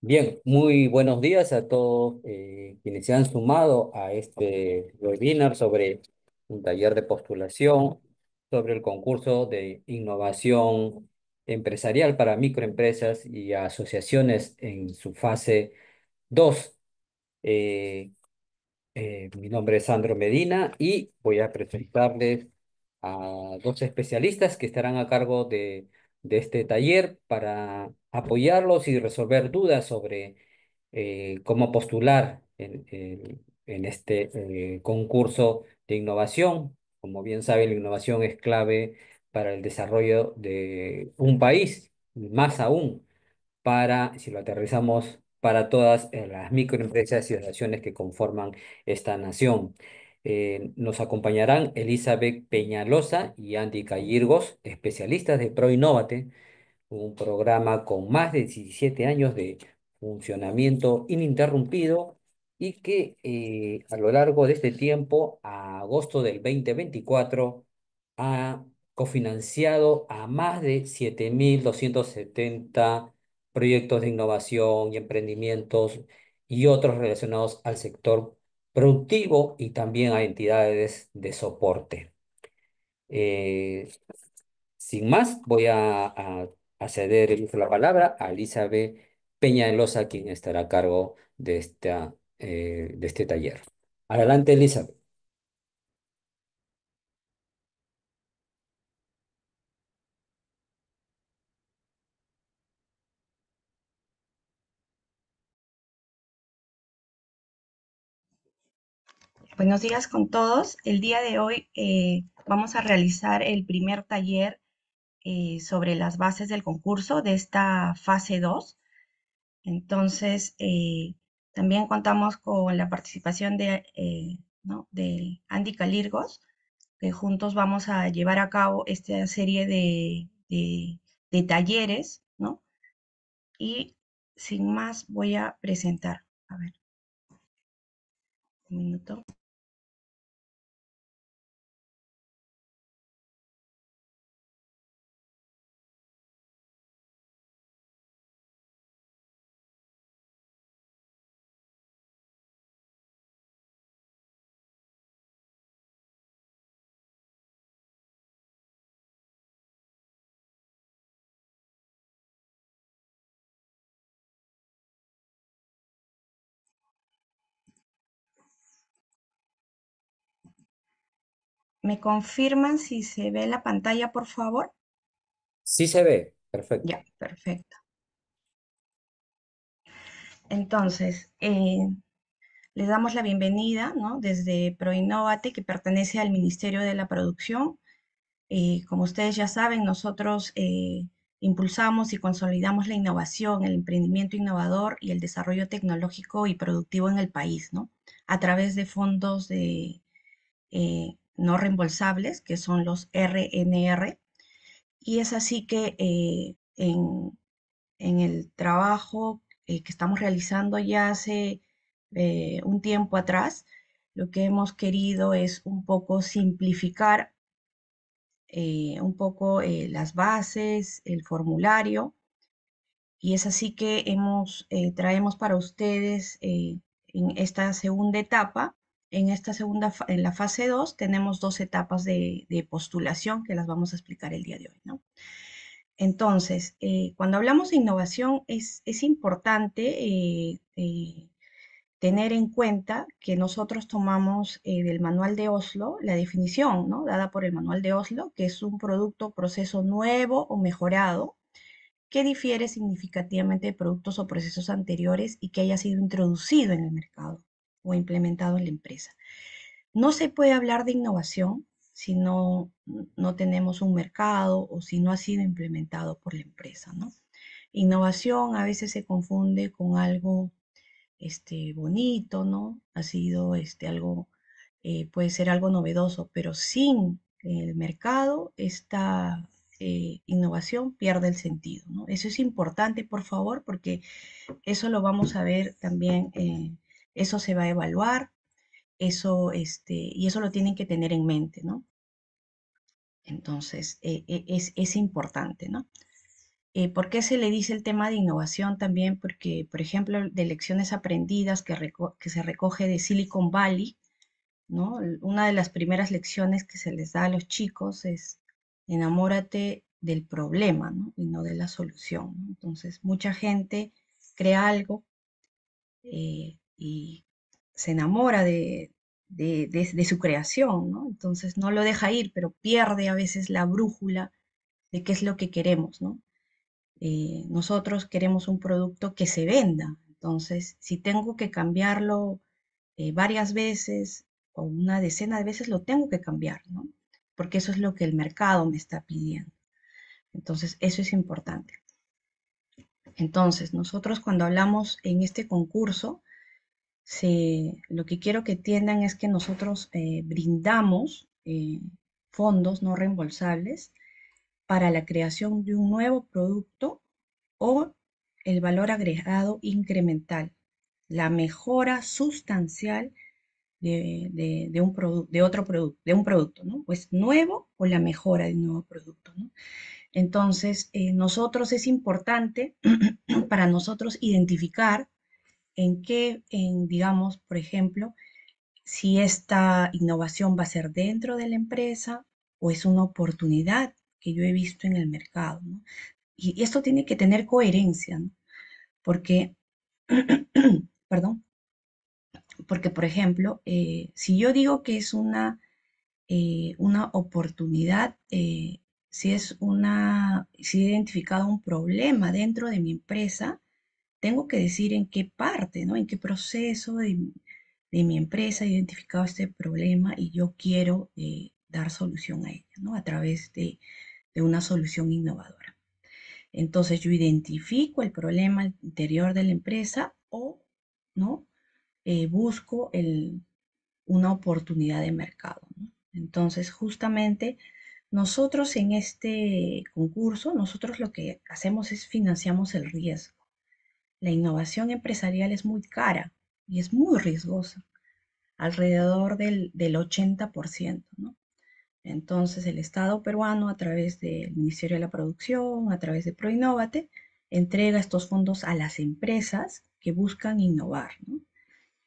Bien, muy buenos días a todos eh, quienes se han sumado a este webinar sobre un taller de postulación sobre el concurso de innovación empresarial para microempresas y asociaciones en su fase 2. Eh, eh, mi nombre es Sandro Medina y voy a presentarles a dos especialistas que estarán a cargo de, este taller para apoyarlos y resolver dudas sobre eh, cómo postular en, este eh, concurso de innovación. Como bien saben, la innovación es clave para el desarrollo de un país, más aún para, si lo aterrizamos, para todas eh, las microempresas y asociaciones que conforman esta nación. Eh, nos acompañarán Elizabeth Peñalosa y Andy Cayirgos, especialistas de ProInnovate, un programa con más de 17 años de funcionamiento ininterrumpido y que eh, a lo largo de este tiempo, a agosto del 2024, ha cofinanciado a más de 7.270 proyectos de innovación y emprendimientos y otros relacionados al sector productivo y también a entidades de soporte. Eh, sin más, voy a, a, a ceder la palabra a Elizabeth Peñalosa, quien estará a cargo de, esta, eh, de este taller. Adelante, Elizabeth. Buenos días con todos. El día de hoy eh, vamos a realizar el primer taller eh, sobre las bases del concurso de esta fase 2. Entonces, eh, también contamos con la participación de, Andy Calirgos, que juntos vamos a llevar a cabo esta serie de, de- de talleres, ¿no? Y sin más voy a presentar. A ver, un minuto. ¿Me confirman si se ve la pantalla, por favor? Sí se ve, perfecto. Ya, perfecto. Entonces, eh, les damos la bienvenida, ¿no? Desde ProInnovate, que pertenece al Ministerio de la Producción. Eh, como ustedes ya saben, nosotros eh, impulsamos y consolidamos la innovación, el emprendimiento innovador y el desarrollo tecnológico y productivo en el país, ¿no? A través de fondos de, eh, no reembolsables, que son los RNR. Y es así que eh, en, en el trabajo eh, que estamos realizando ya hace eh, un tiempo atrás, lo que hemos querido es un poco simplificar un poco las bases, el formulario, y es así que hemos, traemos para ustedes en esta segunda etapa, en esta segunda, en la fase 2, tenemos dos etapas de, postulación que las vamos a explicar el día de hoy, ¿no? Entonces, eh, cuando hablamos de innovación, es, importante eh, eh, tener en cuenta que nosotros tomamos del manual de Oslo la definición, ¿no? Dada por el manual de Oslo, que es un producto proceso nuevo o mejorado que difiere significativamente de productos o procesos anteriores y que haya sido introducido en el mercado o implementado en la empresa. No se puede hablar de innovación si no, no tenemos un mercado o si no ha sido implementado por la empresa, ¿no? Innovación a veces se confunde con algo este, bonito, ¿no? Ha sido este, algo, eh, puede ser algo novedoso, pero sin el mercado, esta eh, innovación pierde el sentido. Eso es importante, por favor, porque eso lo vamos a ver también, eh, eso se va a evaluar, eso, este, y eso lo tienen que tener en mente, ¿no? Entonces, eh, eh, es, es importante, ¿no? Eh, ¿por qué se le dice el tema de innovación también? Porque, por ejemplo, de lecciones aprendidas que, que se recoge de Silicon Valley, ¿no? Una de las primeras lecciones que se les da a los chicos es enamórate del problema, ¿no? Y no de la solución. Entonces, mucha gente crea algo eh, y se enamora de, de, su creación, ¿no? Entonces no lo deja ir, pero pierde a veces la brújula de qué es lo que queremos, ¿no? Eh, nosotros queremos un producto que se venda, entonces si tengo que cambiarlo eh, varias veces o una decena de veces, lo tengo que cambiar, ¿no? Porque eso es lo que el mercado me está pidiendo. Entonces, eso es importante. Entonces, nosotros cuando hablamos en este concurso, lo que quiero que entiendan es que nosotros eh, brindamos eh, fondos no reembolsables para la creación de un nuevo producto o el valor agregado incremental, la mejora sustancial de, un de otro producto, de un producto, ¿no? Pues nuevo o la mejora de un nuevo producto, ¿no? Entonces, eh, nosotros es importante para nosotros identificar en qué, en, digamos, por ejemplo, si esta innovación va a ser dentro de la empresa o es una oportunidad que yo he visto en el mercado. Y esto tiene que tener coherencia, ¿no? porque, perdón, porque, por ejemplo, eh, si yo digo que es una, eh, una oportunidad, eh, si es una, si he identificado un problema dentro de mi empresa, tengo que decir en qué parte, ¿no? En qué proceso de, mi empresa he identificado este problema y yo quiero dar solución a ella, ¿no? A través de, de una solución innovadora. Entonces yo identifico el problema interior de la empresa o, ¿no? Eh, busco una oportunidad de mercado. Entonces, justamente nosotros en este concurso, nosotros lo que hacemos es financiamos el riesgo. La innovación empresarial es muy cara y es muy riesgosa, alrededor del, del 80%. ¿no? Entonces, el Estado peruano, a través del Ministerio de la Producción, a través de Proinnovate, entrega estos fondos a las empresas que buscan innovar. ¿no?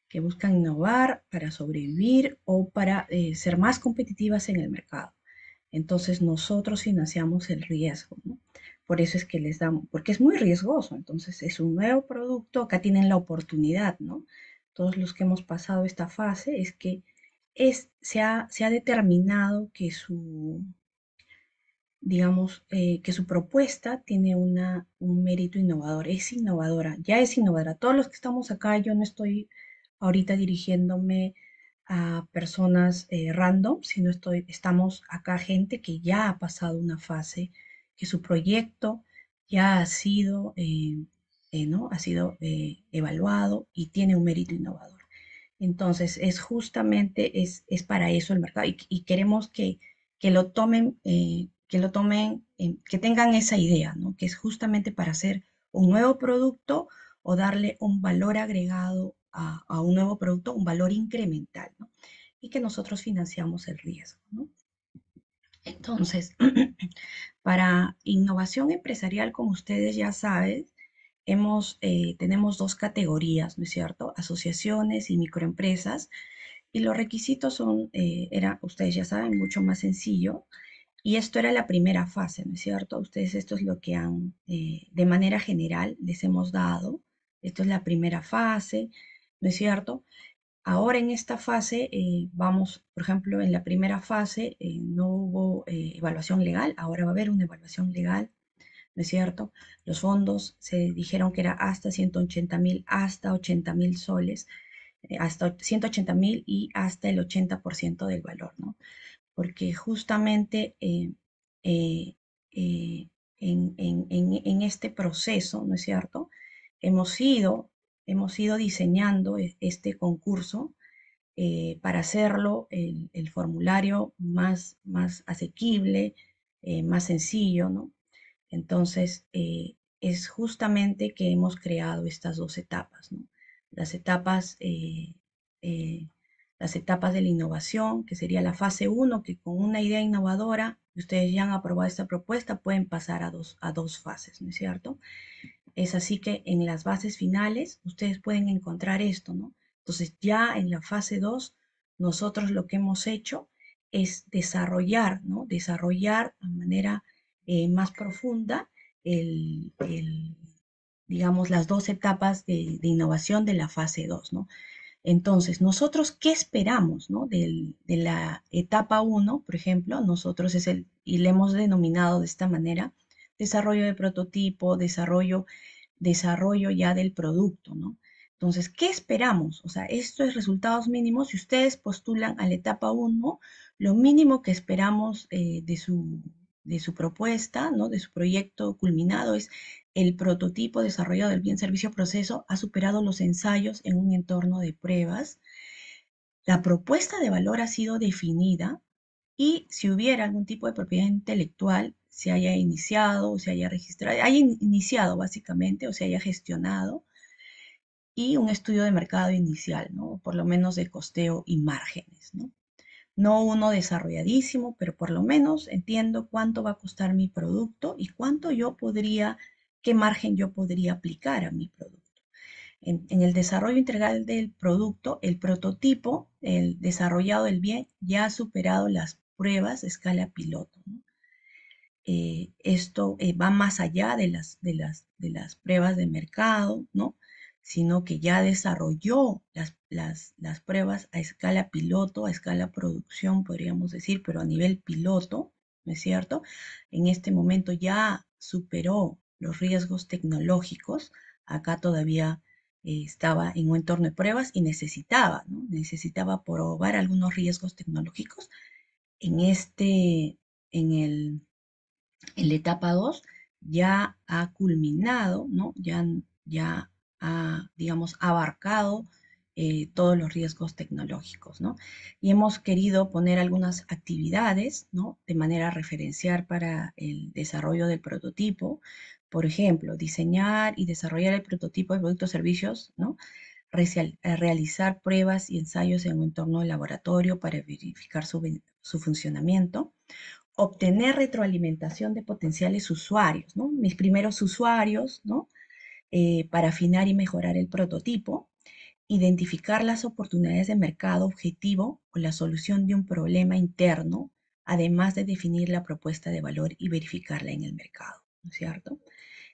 que buscan innovar para sobrevivir o para eh, ser más competitivas en el mercado. Entonces nosotros financiamos el riesgo, ¿no? Por eso es que les damos, porque es muy riesgoso, entonces es un nuevo producto, acá tienen la oportunidad, ¿no? Todos los que hemos pasado esta fase es que es, se, ha, se ha determinado que su, digamos, eh, que su propuesta tiene una, un mérito innovador, es innovadora, ya es innovadora. Todos los que estamos acá, yo no estoy ahorita dirigiéndome a personas eh, random, sino estoy, estamos acá gente que ya ha pasado una fase, que su proyecto ya ha sido, eh, eh, ¿no? ha sido evaluado y tiene un mérito innovador. Entonces, es justamente, es, es para eso el mercado y, queremos que, que, lo tomen, que lo tomen, que tengan esa idea, ¿no? que es justamente para hacer un nuevo producto o darle un valor agregado a, un nuevo producto un valor incremental. Y que nosotros financiamos el riesgo, ¿no? Entonces, para innovación empresarial, como ustedes ya saben, hemos, eh, tenemos dos categorías, ¿no es cierto? Asociaciones y microempresas. Y los requisitos son, eh, era, ustedes ya saben, mucho más sencillo. Y esto era la primera fase, ¿no es cierto? Ustedes esto es lo que han, eh, de manera general, les hemos dado. Esto es la primera fase. ¿no es cierto? Ahora en esta fase, eh, vamos, por ejemplo, en la primera fase eh, no hubo eh, evaluación legal, ahora va a haber una evaluación legal, ¿no es cierto? Los fondos se dijeron que era hasta 180 mil, hasta 80 mil soles, hasta 180 mil y hasta el 80% del valor, ¿no? Porque justamente en, en este proceso, ¿no es cierto? Hemos ido hemos ido diseñando e, este concurso eh, para hacerlo el, formulario más, más asequible, eh, más sencillo, ¿no? Entonces, eh, es justamente que hemos creado estas dos etapas. Las etapas las etapas de la innovación, que sería la fase 1, que con una idea innovadora, ustedes ya han aprobado esta propuesta, pueden pasar a dos, a dos fases, ¿no es cierto? Es así que en las bases finales ustedes pueden encontrar esto, ¿no? Entonces ya en la fase 2, nosotros lo que hemos hecho es desarrollar, ¿no? Desarrollar de manera eh, más profunda el, digamos, las dos etapas de, de, innovación de la fase 2, ¿no? Entonces, nosotros, ¿qué esperamos, ¿no? de la etapa 1, por ejemplo, nosotros es el, y le hemos denominado de esta manera, desarrollo de prototipo, desarrollo, desarrollo ya del producto, ¿no? Entonces, ¿qué esperamos? O sea, esto es resultados mínimos. Si ustedes postulan a la etapa 1, lo mínimo que esperamos eh, de, su, de su propuesta, ¿no? de su proyecto culminado, es el prototipo desarrollado del bien servicio proceso ha superado los ensayos en un entorno de pruebas. La propuesta de valor ha sido definida y si hubiera algún tipo de propiedad intelectual, se haya iniciado o se haya registrado, haya iniciado básicamente o se haya gestionado y un estudio de mercado inicial, ¿no? Por lo menos de costeo y márgenes, ¿no? No uno desarrolladísimo, pero por lo menos entiendo cuánto va a costar mi producto y cuánto yo podría, qué margen yo podría aplicar a mi producto. En, el desarrollo integral del producto, el prototipo, el desarrollado del bien, ya ha superado las pruebas a escala piloto. Eh, esto eh, va más allá de las, de, las, pruebas de mercado, ¿no? sino que ya desarrolló las, pruebas a escala piloto, a escala producción, podríamos decir, pero a nivel piloto, ¿no es cierto? En este momento ya superó los riesgos tecnológicos, acá todavía eh, estaba en un entorno de pruebas y necesitaba, ¿no? Necesitaba probar algunos riesgos tecnológicos. En este, en el, en la etapa 2 ya ha culminado, ¿no? Ya, ya ha, digamos, abarcado eh, todos los riesgos tecnológicos, ¿no? Y hemos querido poner algunas actividades, ¿no? De manera referencial para el desarrollo del prototipo. Por ejemplo, diseñar y desarrollar el prototipo de productos o servicios, ¿no? Eh, realizar pruebas y ensayos en un entorno de laboratorio para verificar su, su funcionamiento, obtener retroalimentación de potenciales usuarios. Mis primeros usuarios. Eh, para afinar y mejorar el prototipo, identificar las oportunidades de mercado objetivo o la solución de un problema interno, además de definir la propuesta de valor y verificarla en el mercado, ¿no es cierto?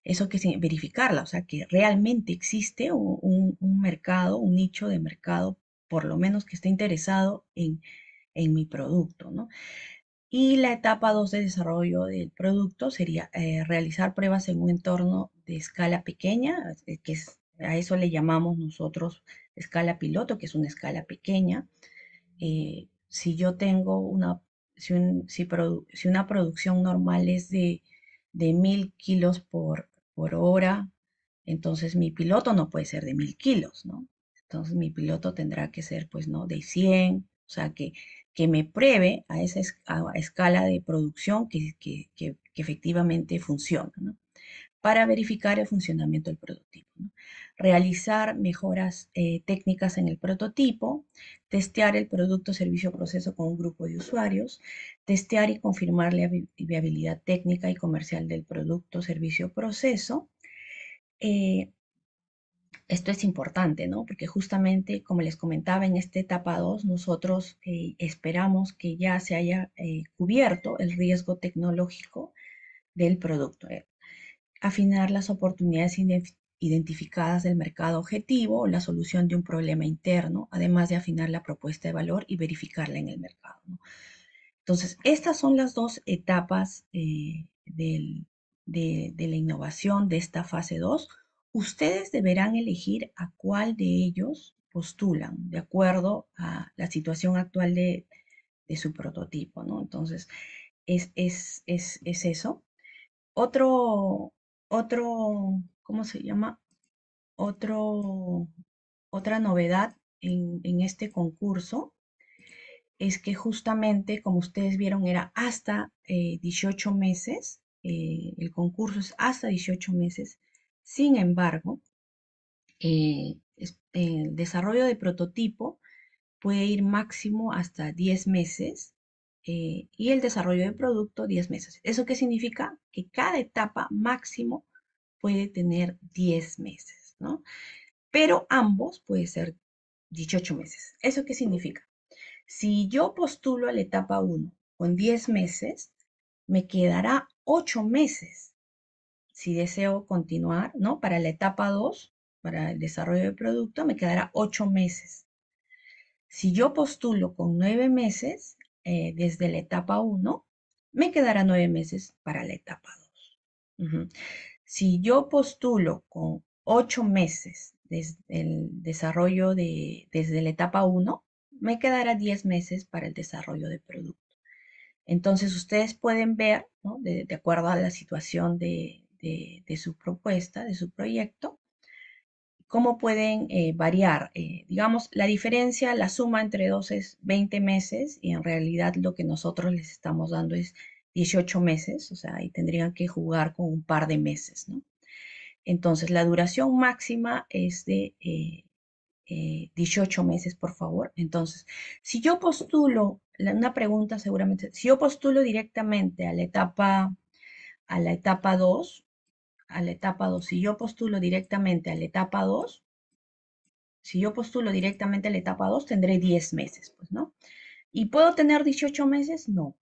Eso que es verificarla, o sea, que realmente existe un, un, mercado, un nicho de mercado, por lo menos que esté interesado en, en mi producto, ¿no? Y la etapa 2 de desarrollo del producto sería eh, realizar pruebas en un entorno de escala pequeña, eh, que es, a eso le llamamos nosotros escala piloto, que es una escala pequeña. Eh, si yo tengo una, si, si, una producción normal es de, de mil kilos por, por hora, entonces mi piloto no puede ser de mil kilos, ¿no? Entonces mi piloto tendrá que ser, pues, ¿no? De 100, o sea, que que me pruebe a esa escala de producción que, efectivamente funciona, para verificar el funcionamiento del prototipo. Realizar mejoras eh, técnicas en el prototipo, testear el producto, servicio, proceso con un grupo de usuarios, testear y confirmar la viabilidad técnica y comercial del producto, servicio, proceso, eh, esto es importante, ¿no? Porque justamente, como les comentaba, en esta etapa 2, nosotros eh, esperamos que ya se haya eh, cubierto el riesgo tecnológico del producto. Eh, afinar las oportunidades identificadas del mercado objetivo la solución de un problema interno, además de afinar la propuesta de valor y verificarla en el mercado. Entonces, estas son las dos etapas de, de la innovación de esta fase 2 ustedes deberán elegir a cuál de ellos postulan de acuerdo a la situación actual de, su prototipo, ¿no? Entonces, es, es, eso. Otro, otro, ¿cómo se llama? Otro, otra novedad en, este concurso es que justamente, como ustedes vieron, era hasta 18 eh, meses, eh, el concurso es hasta 18 meses, sin embargo, eh, el desarrollo de prototipo puede ir máximo hasta 10 meses eh, y el desarrollo de producto 10 meses. ¿Eso qué significa? Que cada etapa máximo puede tener 10 meses, ¿no? Pero ambos puede ser 18 meses. ¿Eso qué significa? Si yo postulo a la etapa 1 con 10 meses, me quedará 8 meses si deseo continuar, ¿no? Para la etapa 2, para el desarrollo del producto, me quedará 8 meses. Si yo postulo con 9 meses, eh, desde la etapa 1, me quedará 9 meses para la etapa 2. Si yo postulo con 8 meses desde el desarrollo de, desde la etapa 1, me quedará 10 meses para el desarrollo de producto. Entonces, ustedes pueden ver, ¿no? de, acuerdo a la situación de, de, su propuesta, de su proyecto, cómo pueden eh, variar. Eh, digamos, la diferencia, la suma entre dos es 20 meses y en realidad lo que nosotros les estamos dando es 18 meses, o sea, ahí tendrían que jugar con un par de meses, ¿no? Entonces, la duración máxima es de 18 eh, meses, por favor. Entonces, si yo postulo, una pregunta seguramente, si yo postulo directamente a la etapa, a la etapa 2, a la etapa 2, si yo postulo directamente a la etapa 2, si yo postulo directamente a la etapa 2, tendré 10 meses, pues, ¿no? ¿Y puedo tener 18 meses? No,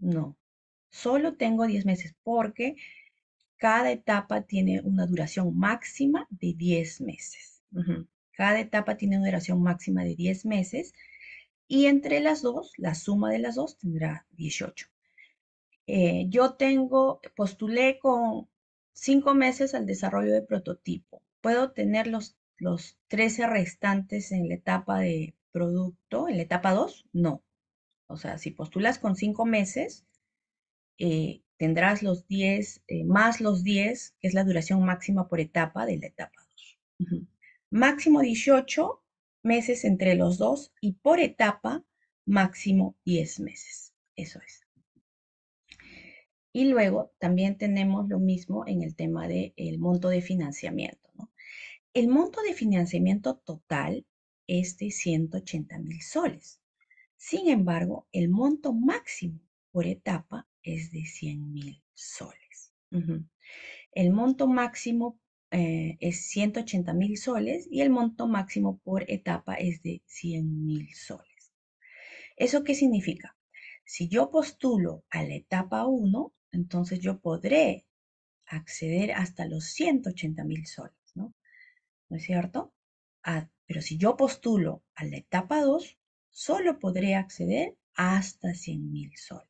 no. Solo tengo 10 meses porque cada etapa tiene una duración máxima de 10 meses. Cada etapa tiene una duración máxima de 10 meses y entre las dos, la suma de las dos tendrá 18. Eh, yo tengo, postulé con cinco meses al desarrollo de prototipo. ¿Puedo tener los, los 13 restantes en la etapa de producto, en la etapa 2? No. O sea, si postulas con cinco meses, eh, tendrás los 10 eh, más los 10, que es la duración máxima por etapa de la etapa 2. Máximo 18 meses entre los dos y por etapa máximo 10 meses. Eso es. Y luego también tenemos lo mismo en el tema del monto de financiamiento. El monto de financiamiento total es de 180 mil soles. Sin embargo, el monto máximo por etapa es de 100 mil soles. El monto máximo eh, es 180 mil soles y el monto máximo por etapa es de 100 mil soles. ¿Eso qué significa? Si yo postulo a la etapa 1, entonces yo podré acceder hasta los 180 mil soles, ¿no? ¿No es cierto? Ah, pero si yo postulo a la etapa 2, solo podré acceder hasta 100 mil soles.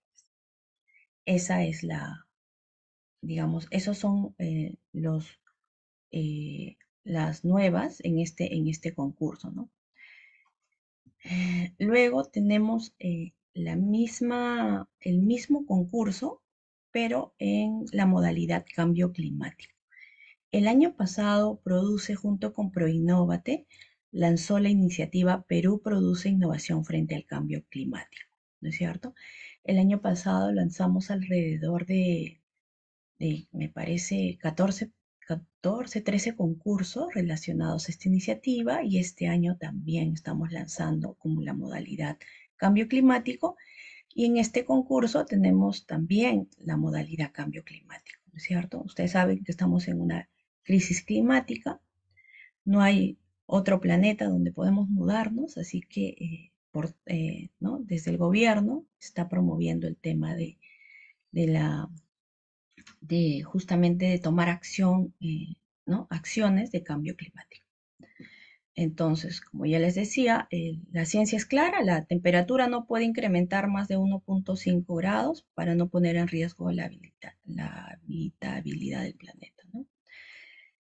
Esa es la, digamos, esos son eh, los, eh, las nuevas en este, en este concurso, ¿no? Luego tenemos eh, la misma, el mismo concurso, pero en la modalidad cambio climático. El año pasado, Produce junto con Proinnovate lanzó la iniciativa Perú Produce Innovación frente al Cambio Climático, ¿no es cierto? El año pasado lanzamos alrededor de, me parece, 14, 14, 13 concursos relacionados a esta iniciativa y este año también estamos lanzando como la modalidad cambio climático y en este concurso tenemos también la modalidad cambio climático, ¿no es cierto? Ustedes saben que estamos en una crisis climática, no hay otro planeta donde podemos mudarnos, así que eh, eh, desde el gobierno está promoviendo el tema de, justamente de tomar acción, eh, acciones de cambio climático. Entonces, como ya les decía, la ciencia es clara, la temperatura no puede incrementar más de 1.5 grados para no poner en riesgo la, habitabilidad del planeta.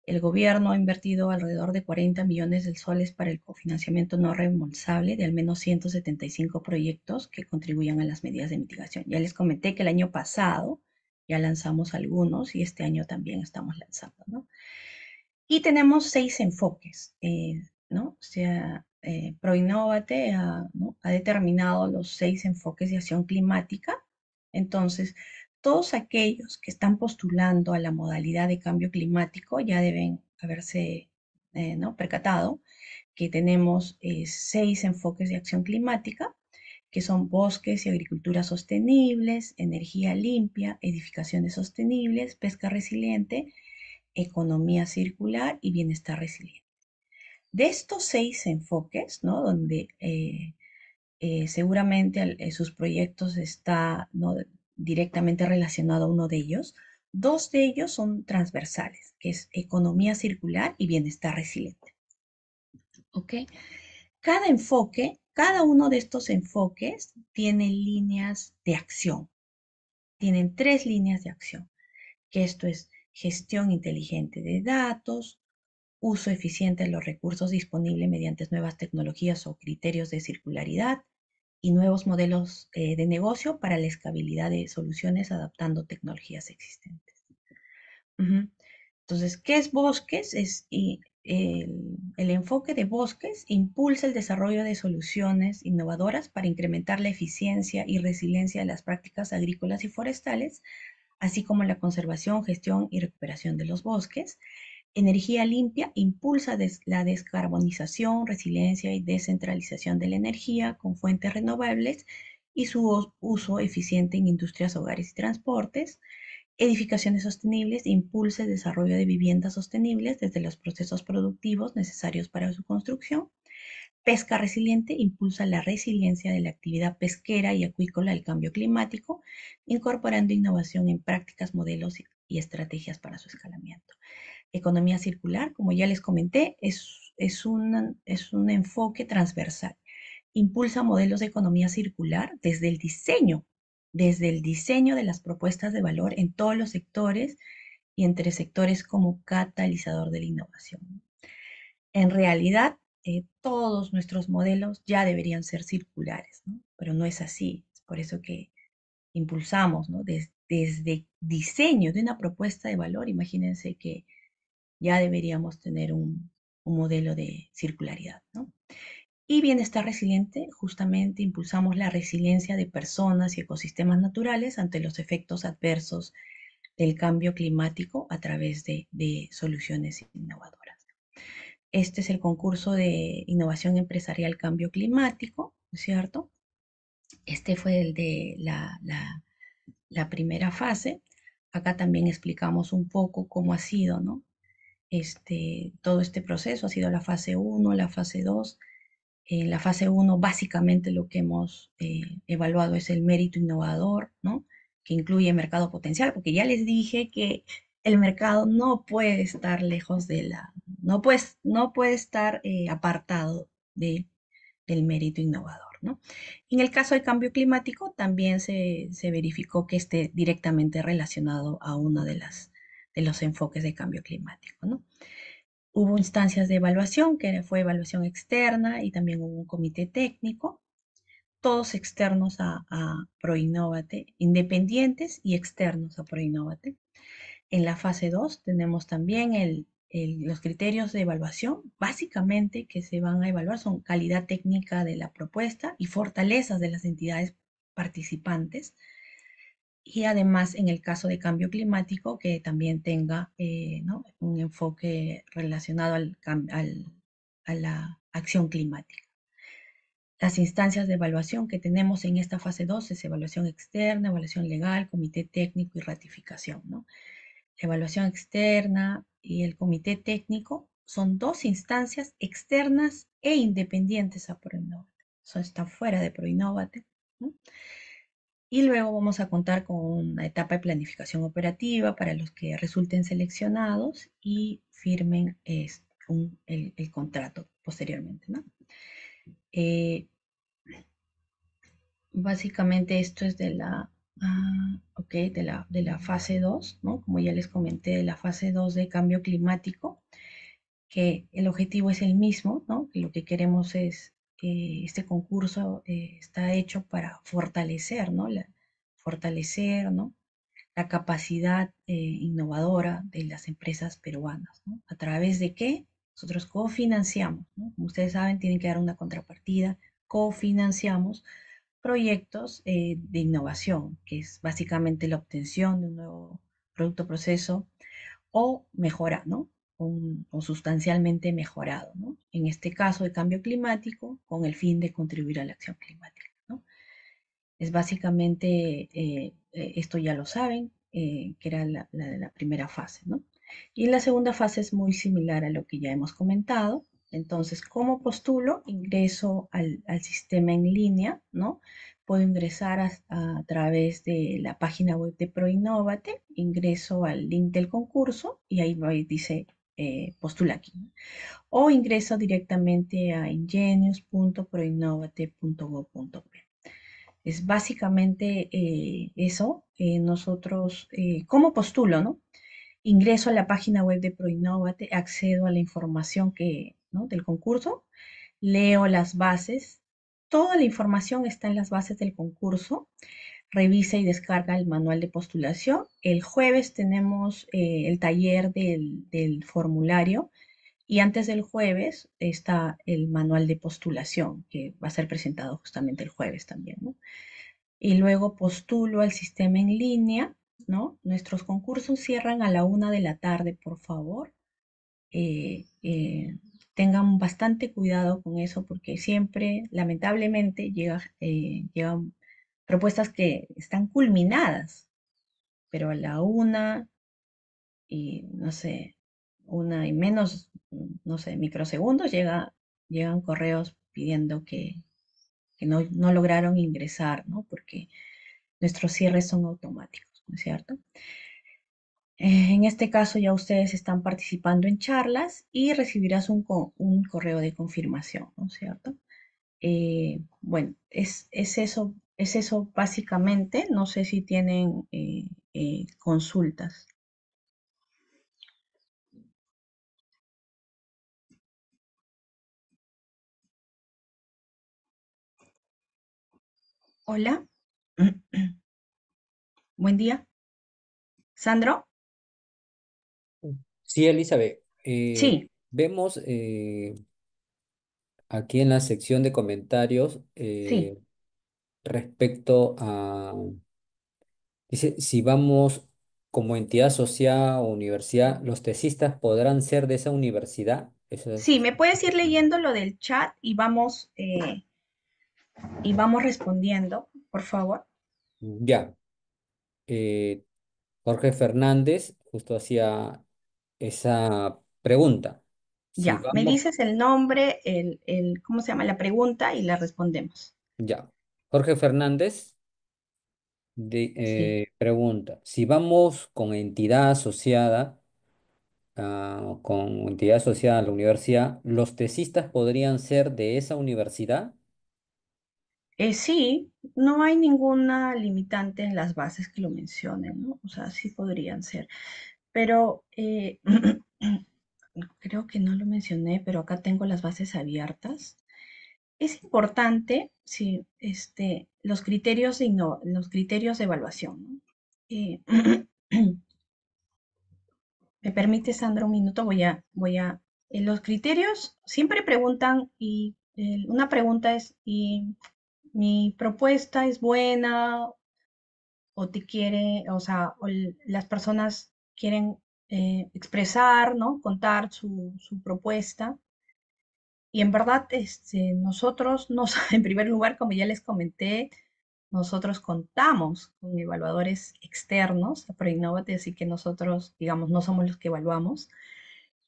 El gobierno ha invertido alrededor de 40 millones de soles para el cofinanciamiento no reembolsable de al menos 175 proyectos que contribuyan a las medidas de mitigación. Ya les comenté que el año pasado ya lanzamos algunos y este año también estamos lanzando. Y tenemos seis enfoques. Eh, ¿no? O sea, eh, ProInnovate ha, determinado los seis enfoques de acción climática. Entonces, todos aquellos que están postulando a la modalidad de cambio climático ya deben haberse eh, percatado que tenemos eh, seis enfoques de acción climática, que son bosques y agricultura sostenibles, energía limpia, edificaciones sostenibles, pesca resiliente, economía circular y bienestar resiliente. De estos seis enfoques, ¿no? donde eh, eh, seguramente sus proyectos está ¿no? directamente relacionado a uno de ellos, dos de ellos son transversales, que es economía circular y bienestar resiliente. ¿Ok? Cada enfoque, cada uno de estos enfoques tiene líneas de acción. Tienen tres líneas de acción, que esto es gestión inteligente de datos, uso eficiente de los recursos disponibles mediante nuevas tecnologías o criterios de circularidad y nuevos modelos eh, de negocio para la escalabilidad de soluciones adaptando tecnologías existentes. Entonces, ¿qué es bosques? Es el, enfoque de bosques impulsa el desarrollo de soluciones innovadoras para incrementar la eficiencia y resiliencia de las prácticas agrícolas y forestales, así como la conservación, gestión y recuperación de los bosques. Energía limpia impulsa la descarbonización, resiliencia y descentralización de la energía con fuentes renovables y su uso eficiente en industrias, hogares y transportes. Edificaciones sostenibles impulsa el desarrollo de viviendas sostenibles desde los procesos productivos necesarios para su construcción. Pesca resiliente impulsa la resiliencia de la actividad pesquera y acuícola al cambio climático, incorporando innovación en prácticas, modelos y estrategias para su escalamiento. Economía circular, como ya les comenté, es, es, es un enfoque transversal. Impulsa modelos de economía circular desde el diseño desde el diseño de las propuestas de valor en todos los sectores y entre sectores como catalizador de la innovación. En realidad, eh, todos nuestros modelos ya deberían ser circulares, pero no es así. Es por eso que impulsamos desde diseño de una propuesta de valor, imagínense que ya deberíamos tener un, un modelo de circularidad. ¿no? Y bienestar resiliente, justamente impulsamos la resiliencia de personas y ecosistemas naturales ante los efectos adversos del cambio climático a través de, soluciones innovadoras. Este es el concurso de innovación empresarial cambio climático, ¿no es cierto? Este fue el de la, la primera fase. Acá también explicamos un poco cómo ha sido, ¿no? Este, todo este proceso ha sido la fase 1, la fase 2, en la fase 1, básicamente lo que hemos eh, evaluado es el mérito innovador, ¿no? que incluye mercado potencial, porque ya les dije que el mercado no puede estar lejos de la, no puede, no puede estar eh, apartado de, del mérito innovador. ¿no? En el caso del cambio climático, también se, se verificó que esté directamente relacionado a uno de, las, de los enfoques de cambio climático. ¿no? Hubo instancias de evaluación, que fue evaluación externa y también hubo un comité técnico, todos externos a, ProInnovate, independientes y externos a ProInnovate. En la fase 2 tenemos también los criterios de evaluación, básicamente que se van a evaluar son calidad técnica de la propuesta y fortalezas de las entidades participantes, y además en el caso de cambio climático que también tenga eh, un enfoque relacionado al, a la acción climática. Las instancias de evaluación que tenemos en esta fase 2 es evaluación externa, evaluación legal, comité técnico y ratificación. ¿no? evaluación externa y el comité técnico son dos instancias externas e independientes a ProInnovate. Eso está fuera de ProInnovate. ¿no? Y luego vamos a contar con una etapa de planificación operativa para los que resulten seleccionados y firmen el, contrato posteriormente. Eh, básicamente esto es de la, ah, de la, de la fase 2, ¿no? como ya les comenté, de la fase 2 de cambio climático, que el objetivo es el mismo, ¿no? lo que queremos es este concurso eh, está hecho para fortalecer, ¿no? La, fortalecer, ¿no? La capacidad eh, innovadora de las empresas peruanas, ¿no? ¿A través de qué? Nosotros cofinanciamos. Como ustedes saben, tienen que dar una contrapartida, cofinanciamos proyectos eh, de innovación, que es básicamente la obtención de un nuevo producto proceso o mejora, ¿no? Un- o sustancialmente mejorado, ¿no? En este caso de cambio climático, con el fin de contribuir a la acción climática, ¿no? Es básicamente, eh, eh, esto ya lo saben, eh, que era la, la- la primera fase, ¿no? Y la segunda fase es muy similar a lo que ya hemos comentado. Entonces, ¿cómo postulo? Ingreso al, al sistema en línea, ¿no? Puedo ingresar a, a través de la página web de ProInnovate, ingreso al link del concurso y ahí dice eh, postula aquí. O ingreso directamente a ingenius.proinnovate.gov.p. Es básicamente eh, eso. Nosotros, eh, ¿cómo postulo, no? Ingreso a la página web de ProInnovate, accedo a la información que, ¿no? del concurso, leo las bases. Toda la información está en las bases del concurso. Revisa y descarga el manual de postulación. El jueves tenemos eh, el taller del, formulario y antes del jueves está el manual de postulación, que va a ser presentado justamente el jueves también. Y luego postulo al sistema en línea, ¿no? Nuestros concursos cierran a la una de la tarde, por favor. Eh, eh, tengan bastante cuidado con eso porque siempre, lamentablemente, llega, llegan propuestas que están culminadas, pero a la una y no sé, una y menos, no sé, microsegundos llega, llegan correos pidiendo que, que no, no lograron ingresar, ¿no? Porque nuestros cierres son automáticos, ¿no es cierto? Eh, en este caso ya ustedes están participando en charlas y recibirás un, un correo de confirmación, ¿no es cierto? Eh, bueno, es, es eso, es eso básicamente. No sé si tienen eh, eh, consultas. Hola, buen día. ¿Sandro? Sí, Elizabeth, eh, Sí, vemos eh, aquí en la sección de comentarios sí. Respecto a, dice, si vamos como entidad asociada o universidad, ¿los tesistas podrán ser de esa universidad? Eso es- Sí, me puedes ir leyendo lo del chat y vamos, eh, y vamos respondiendo, por favor. ya. eh, Jorge Fernández justo hacía esa pregunta. Si Ya, me vamos, dices el nombre, el, el, ¿cómo se llama? La pregunta y la respondemos. ya. Jorge Fernández de- Sí. eh, pregunta, si vamos con entidad asociada, ah, con entidad asociada a la universidad, ¿los tesistas podrían ser de esa universidad? Eh, sí, no hay ninguna limitante en las bases que lo mencionen, ¿no? O sea, sí podrían ser. Pero eh, creo que no lo mencioné, pero acá tengo las bases abiertas. Es importante, sí, este, los criterios de, los criterios de evaluación. Eh, ¿me permite, Sandra, un minuto? Voy a, voy a, en los criterios siempre preguntan y eh, una pregunta es, ¿y mi propuesta es buena o te quiere, o sea, o las personas quieren eh, expresar, ¿no? Contar su, su propuesta. Y en verdad, este, nosotros, nos, en primer lugar, como ya les comenté, nosotros contamos con evaluadores externos a ProInnovate, así que nosotros, digamos, no somos los que evaluamos.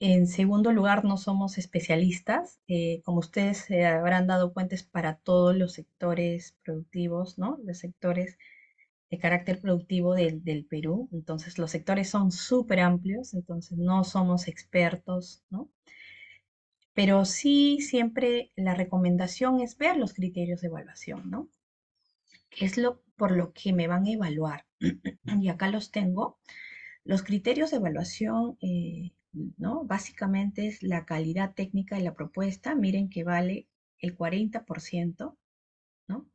En segundo lugar, no somos especialistas. eh, como ustedes habrán dado cuenta, para todos los sectores productivos, ¿no? Los sectores de carácter productivo del, del Perú. Entonces, los sectores son súper amplios, entonces no somos expertos, ¿no? Pero sí, siempre la recomendación es ver los criterios de evaluación, ¿no? ¿Qué es lo por lo que me van a evaluar? Y acá los tengo. Los criterios de evaluación, eh, ¿no? Básicamente es la calidad técnica de la propuesta. Miren que vale el 40%, ¿no?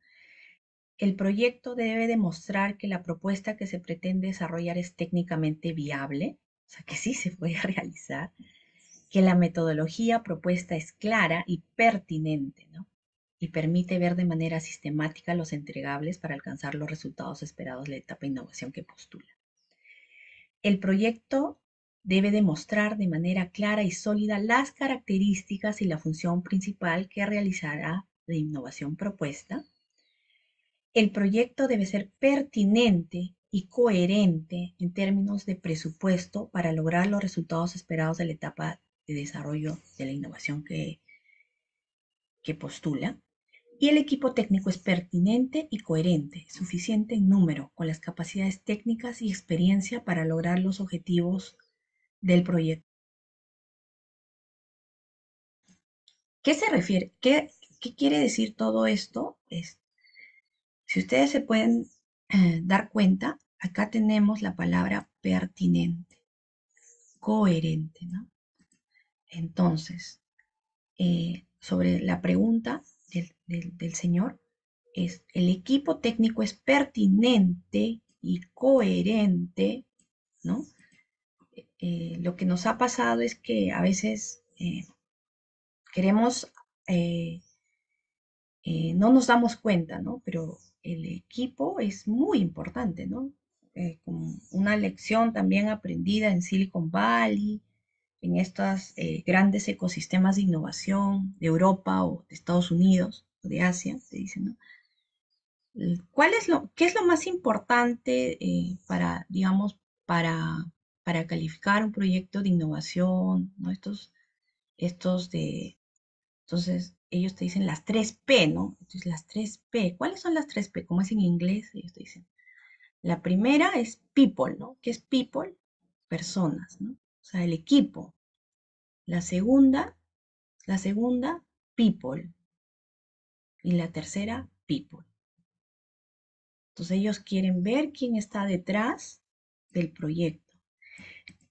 El proyecto debe demostrar que la propuesta que se pretende desarrollar es técnicamente viable, o sea, que sí se puede realizar, que la metodología propuesta es clara y pertinente, ¿no? Y permite ver de manera sistemática los entregables para alcanzar los resultados esperados de la etapa de innovación que postula. El proyecto debe demostrar de manera clara y sólida las características y la función principal que realizará la innovación propuesta. El proyecto debe ser pertinente y coherente en términos de presupuesto para lograr los resultados esperados de la etapa de desarrollo de la innovación que, que postula. Y el equipo técnico es pertinente y coherente, suficiente en número, con las capacidades técnicas y experiencia para lograr los objetivos del proyecto. ¿Qué se refiere? ¿Qué, qué quiere decir todo esto? Es, si ustedes se pueden eh, dar cuenta, acá tenemos la palabra pertinente, coherente, ¿no? Entonces, eh, sobre la pregunta del, Señor, es el equipo técnico es pertinente y coherente, ¿no? Eh, lo que nos ha pasado es que a veces eh, queremos, no nos damos cuenta, ¿no? Pero el equipo es muy importante, ¿no? como una lección también aprendida en Silicon Valley, en estos grandes ecosistemas de innovación de Europa o de Estados Unidos o de Asia, se dice, ¿no? ¿Cuál es lo, ¿Qué es lo más importante para, digamos, para para calificar un proyecto de innovación, ¿no? Estos, estos de, entonces ellos te dicen las 3P, ¿no? Entonces las 3P, ¿cuáles son las 3P? Como es en inglés, ellos te dicen. La primera es people, ¿no? ¿Qué es people? Personas, ¿no? O sea, el equipo. La segunda, la segunda, people. Y la tercera, people. Entonces ellos quieren ver quién está detrás del proyecto.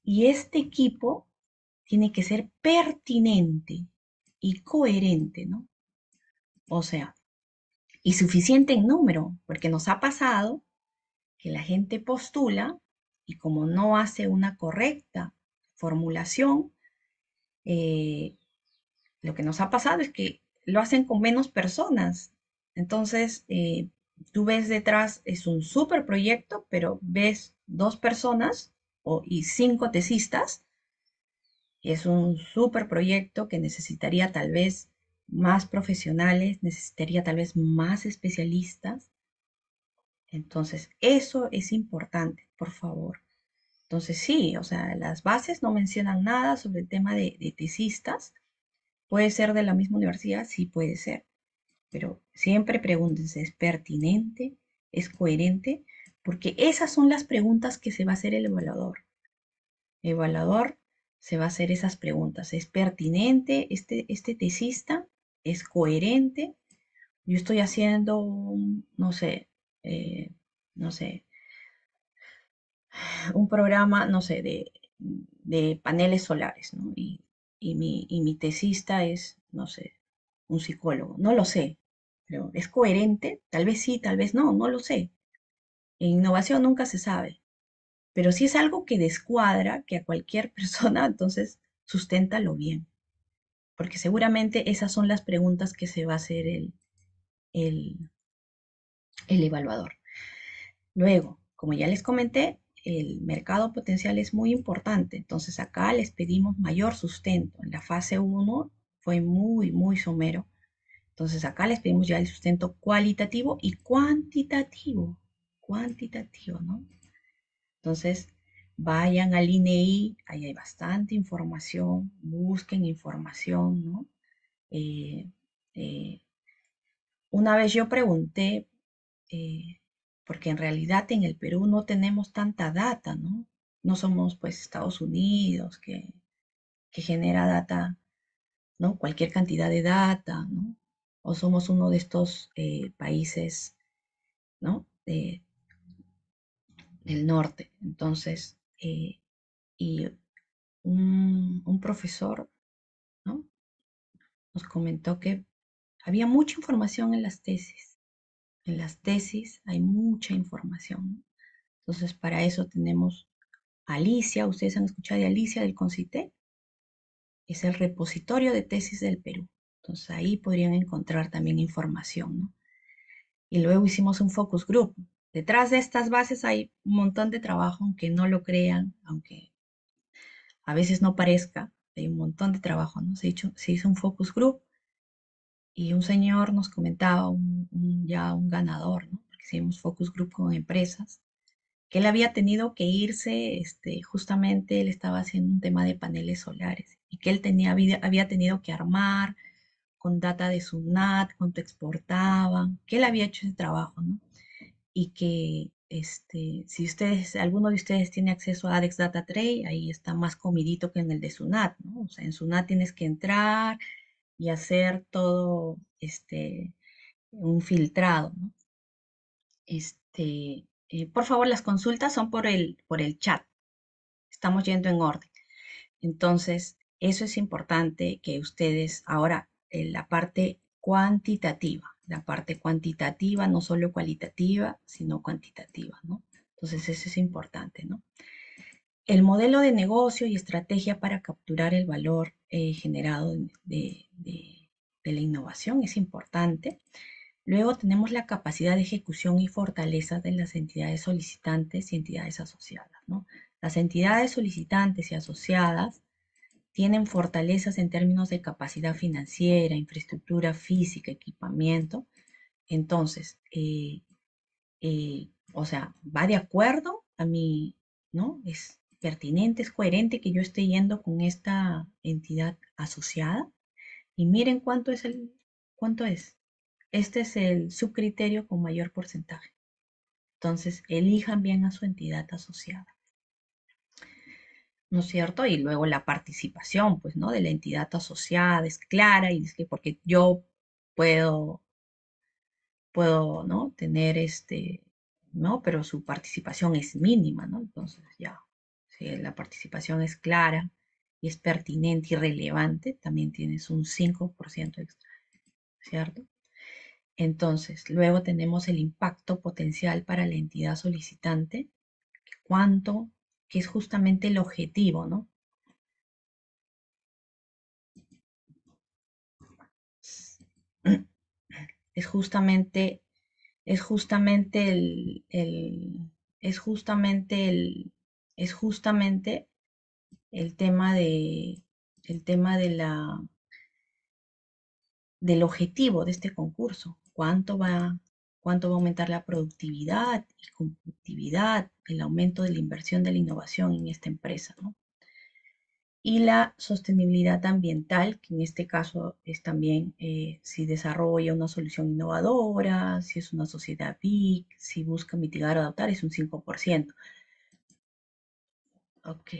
Y este equipo tiene que ser pertinente y coherente, ¿no? O sea, y suficiente en número, porque nos ha pasado que la gente postula y como no hace una correcta formulación, eh, lo que nos ha pasado es que lo hacen con menos personas. Entonces, eh, tú ves detrás, es un super proyecto, pero ves dos personas y cinco tesistas. Es un súper proyecto que necesitaría tal vez más profesionales, necesitaría tal vez más especialistas. Entonces, eso es importante, por favor. Entonces, sí, o sea, las bases no mencionan nada sobre el tema de, de tesistas. ¿Puede ser de la misma universidad? Sí, puede ser. Pero siempre pregúntense, ¿es pertinente? ¿Es coherente? porque esas son las preguntas que se va a hacer el evaluador. El evaluador se va a hacer esas preguntas. ¿Es pertinente este, este tesista? ¿Es coherente? Yo estoy haciendo, no sé, eh, no sé, un programa, no sé, de, paneles solares, ¿no? Y, mi, y mi tesista es, no sé, un psicólogo. No lo sé, pero ¿es coherente? Tal vez sí, tal vez no, no lo sé. En innovación nunca se sabe, pero si es algo que descuadra, que a cualquier persona, entonces susténtalo bien, porque seguramente esas son las preguntas que se va a hacer el, el evaluador. Luego, como ya les comenté, el mercado potencial es muy importante, entonces acá les pedimos mayor sustento. En la fase 1 fue muy, muy somero. Entonces acá les pedimos ya el sustento cualitativo y cuantitativo cuantitativo, ¿no? Entonces, vayan al INEI, ahí hay bastante información, busquen información, ¿no? Eh, eh, una vez yo pregunté, eh, porque en realidad en el Perú no tenemos tanta data, ¿no? No somos pues Estados Unidos que, que genera data, ¿no? Cualquier cantidad de data, ¿no? O somos uno de estos países, ¿no? del norte. Entonces, eh, y un, profesor ¿no? nos comentó que había mucha información en las tesis. En las tesis hay mucha información. Entonces, para eso tenemos Alicia. Ustedes han escuchado de Alicia del Concité. Es el repositorio de tesis del Perú. Entonces, ahí podrían encontrar también información. Y luego hicimos un focus group Detrás de estas bases hay un montón de trabajo, aunque no lo crean, aunque a veces no parezca, hay un montón de trabajo, ¿no? Se hizo, se hizo un focus group y un señor nos comentaba, un, ya un ganador, ¿no? Porque hicimos focus group con empresas, que él había tenido que irse, este, justamente él estaba haciendo un tema de paneles solares y que él tenía, había, tenido que armar con data de su NAT, cuánto exportaban, que él había hecho ese trabajo, ¿no? Y que este, si ustedes, alguno de ustedes tiene acceso a ADEX Data Tray, ahí está más comidito que en el de SUNAT, ¿no? O sea, en SUNAT tienes que entrar y hacer todo este, un filtrado, ¿no? Este, eh, por favor, las consultas son por el, por el chat. Estamos yendo en orden. Entonces, eso es importante que ustedes ahora, en la parte cuantitativa, la parte cuantitativa, no solo cualitativa, sino cuantitativa, ¿no? Entonces, eso es importante, ¿no? El modelo de negocio y estrategia para capturar el valor eh, generado de, la innovación es importante. Luego tenemos la capacidad de ejecución y fortaleza de las entidades solicitantes y entidades asociadas. Las entidades solicitantes y asociadas tienen fortalezas en términos de capacidad financiera, infraestructura física, equipamiento. Entonces, eh, eh, o sea, va de acuerdo a mi, ¿no? Es pertinente, es coherente que yo esté yendo con esta entidad asociada. Y miren cuánto es el, cuánto es. Este es el subcriterio con mayor porcentaje. Entonces, elijan bien a su entidad asociada. ¿No es cierto? Y luego la participación, pues, ¿no? De la entidad asociada es clara y es que porque yo puedo, puedo, ¿no? Tener este, ¿no? Pero su participación es mínima, ¿no? Entonces, ya, si la participación es clara y es pertinente y relevante, también tienes un 5% extra, ¿cierto? Entonces, luego tenemos el impacto potencial para la entidad solicitante, cuánto, que es justamente el objetivo, ¿no? Es justamente, es justamente el, el es justamente el, es justamente el tema de, el tema de la, del objetivo de este concurso. ¿Cuánto va, cuánto va a aumentar la productividad y competitividad, el aumento de la inversión de la innovación en esta empresa. Y la sostenibilidad ambiental, que en este caso es también eh, si desarrolla una solución innovadora, si es una sociedad BIC, si busca mitigar o adaptar, es un 5%. Ok.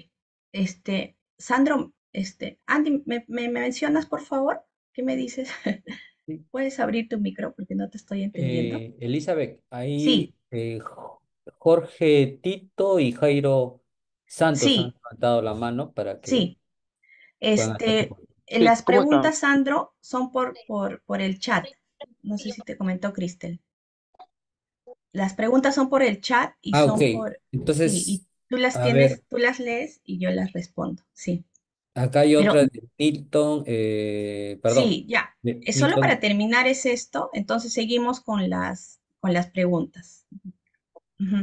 Este, Sandro, este, Andy, ¿me, me, me mencionas por favor? ¿Qué me dices? ¿Puedes abrir tu micro porque no te estoy entendiendo? Eh, Elizabeth, ahí Sí, eh, Jo- Jorge Tito y Jairo Santos han levantado la mano para que sí. Este, eh, las preguntas, Sandro, son por, por, por el chat. No sé si te comentó Cristel. Las preguntas son por el chat y Ah, son por, y Entonces, tú las a ver, tienes, tú las lees y yo las respondo, sí. acá hay Pero otra de Milton, eh, perdón, sí, ya. de Es solo para terminar es esto, entonces seguimos con las, con las preguntas.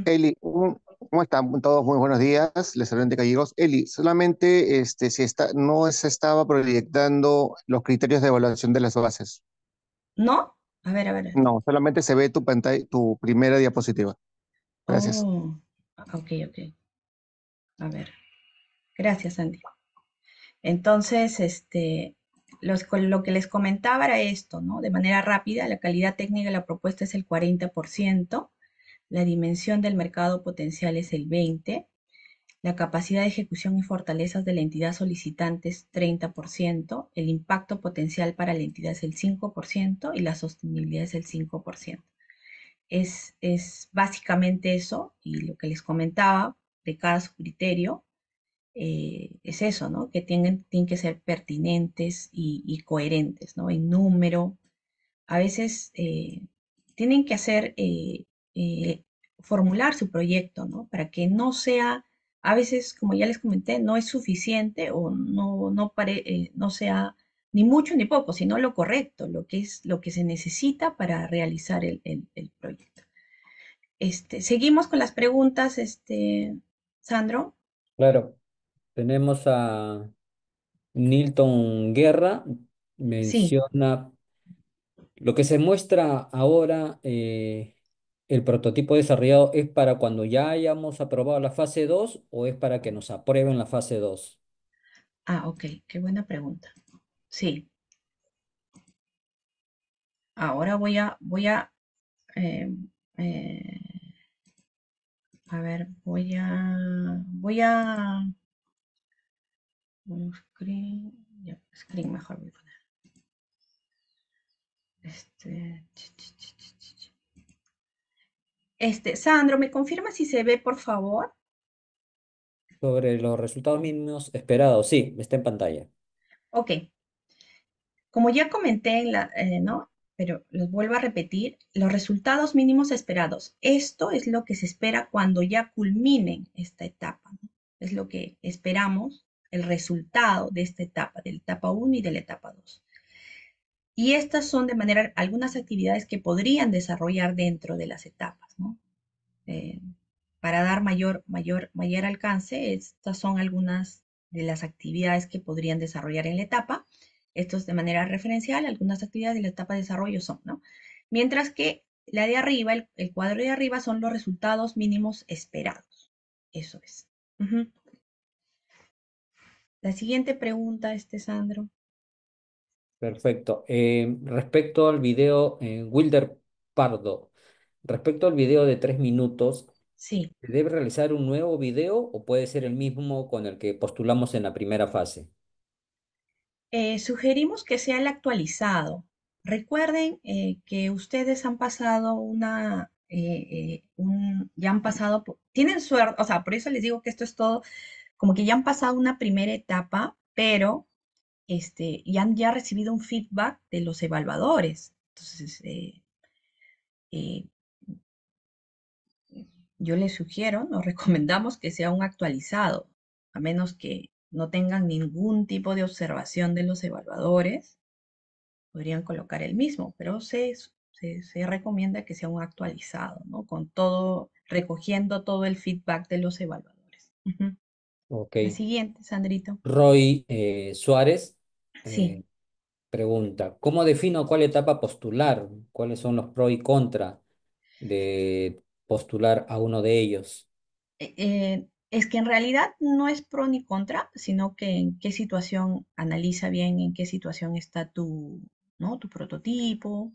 Eli, ¿cómo están todos? Muy buenos días. Les saludo de Gallegos. Eli, solamente este, si está, no se estaba proyectando los criterios de evaluación de las bases. ¿No? A ver, a ver. No, solamente se ve tu pantalla, tu primera diapositiva. Gracias. Oh, ok, ok. A ver. Gracias, Andy. Entonces, este, lo que les comentaba era esto, ¿no? De manera rápida, la calidad técnica de la propuesta es el 40%, la dimensión del mercado potencial es el 20%, la capacidad de ejecución y fortalezas de la entidad solicitante es 30%, el impacto potencial para la entidad es el 5% y la sostenibilidad es el 5%. Es, es básicamente eso y lo que les comentaba de cada su criterio eh, es eso, ¿no? Que tienen, tienen que ser pertinentes y, coherentes, ¿no? En número. A veces eh, tienen que hacer, eh, formular su proyecto, ¿no? Para que no sea, a veces, como ya les comenté, no es suficiente o no, no, pare, no sea ni mucho ni poco, sino lo correcto, lo que es lo que se necesita para realizar el, el, el proyecto. Este, seguimos con las preguntas, este, Sandro. Claro. Tenemos a Nilton Guerra, Sí, menciona lo que se muestra ahora, eh, el prototipo desarrollado es para cuando ya hayamos aprobado la fase 2 o es para que nos aprueben la fase 2. ah, ok, qué buena pregunta. Sí, ahora voy a, voy a, eh, eh, a ver, voy a, voy a, bueno, screen, ya, screen mejor voy a poner. Este, este, Sandro, ¿me confirma si se ve, por favor? Sobre los resultados mínimos esperados, sí, está en pantalla. Ok, como ya comenté en la, eh, ¿no? Pero los vuelvo a repetir, los resultados mínimos esperados. Esto es lo que se espera cuando ya culminen esta etapa. Es lo que esperamos, el resultado de esta etapa, de la etapa 1 y de la etapa 2. Y estas son de manera algunas actividades que podrían desarrollar dentro de las etapas. Eh, para dar mayor, mayor, mayor alcance, estas son algunas de las actividades que podrían desarrollar en la etapa. Esto es de manera referencial, algunas actividades de la etapa de desarrollo son, ¿no? Mientras que la de arriba, el, el cuadro de arriba, son los resultados mínimos esperados. Eso es. La siguiente pregunta, este Sandro. Perfecto. Eh, respecto al video, eh, Wilder Pardo, respecto al video de tres minutos, Sí. ¿se debe realizar un nuevo video o puede ser el mismo con el que postulamos en la primera fase? Eh, sugerimos que sea el actualizado. Recuerden eh, que ustedes han pasado una, eh, ya han pasado, tienen suerte, o sea, por eso les digo que esto es todo, como que ya han pasado una primera etapa, pero este, y han ya recibido un feedback de los evaluadores. Entonces, yo les sugiero, nos recomendamos que sea un actualizado, a menos que no tengan ningún tipo de observación de los evaluadores podrían colocar el mismo, pero se, se, se recomienda que sea un actualizado, ¿no? Con todo, recogiendo todo el feedback de los evaluadores. La siguiente, Sandrito. Roy eh, Suárez Sí. eh, pregunta, ¿cómo defino cuál etapa postular? ¿Cuáles son los pros y contra de postular a uno de ellos? Eh, eh, es que en realidad no es pro ni contra, sino que en qué situación, analiza bien en qué situación está tu, ¿no? tu prototipo.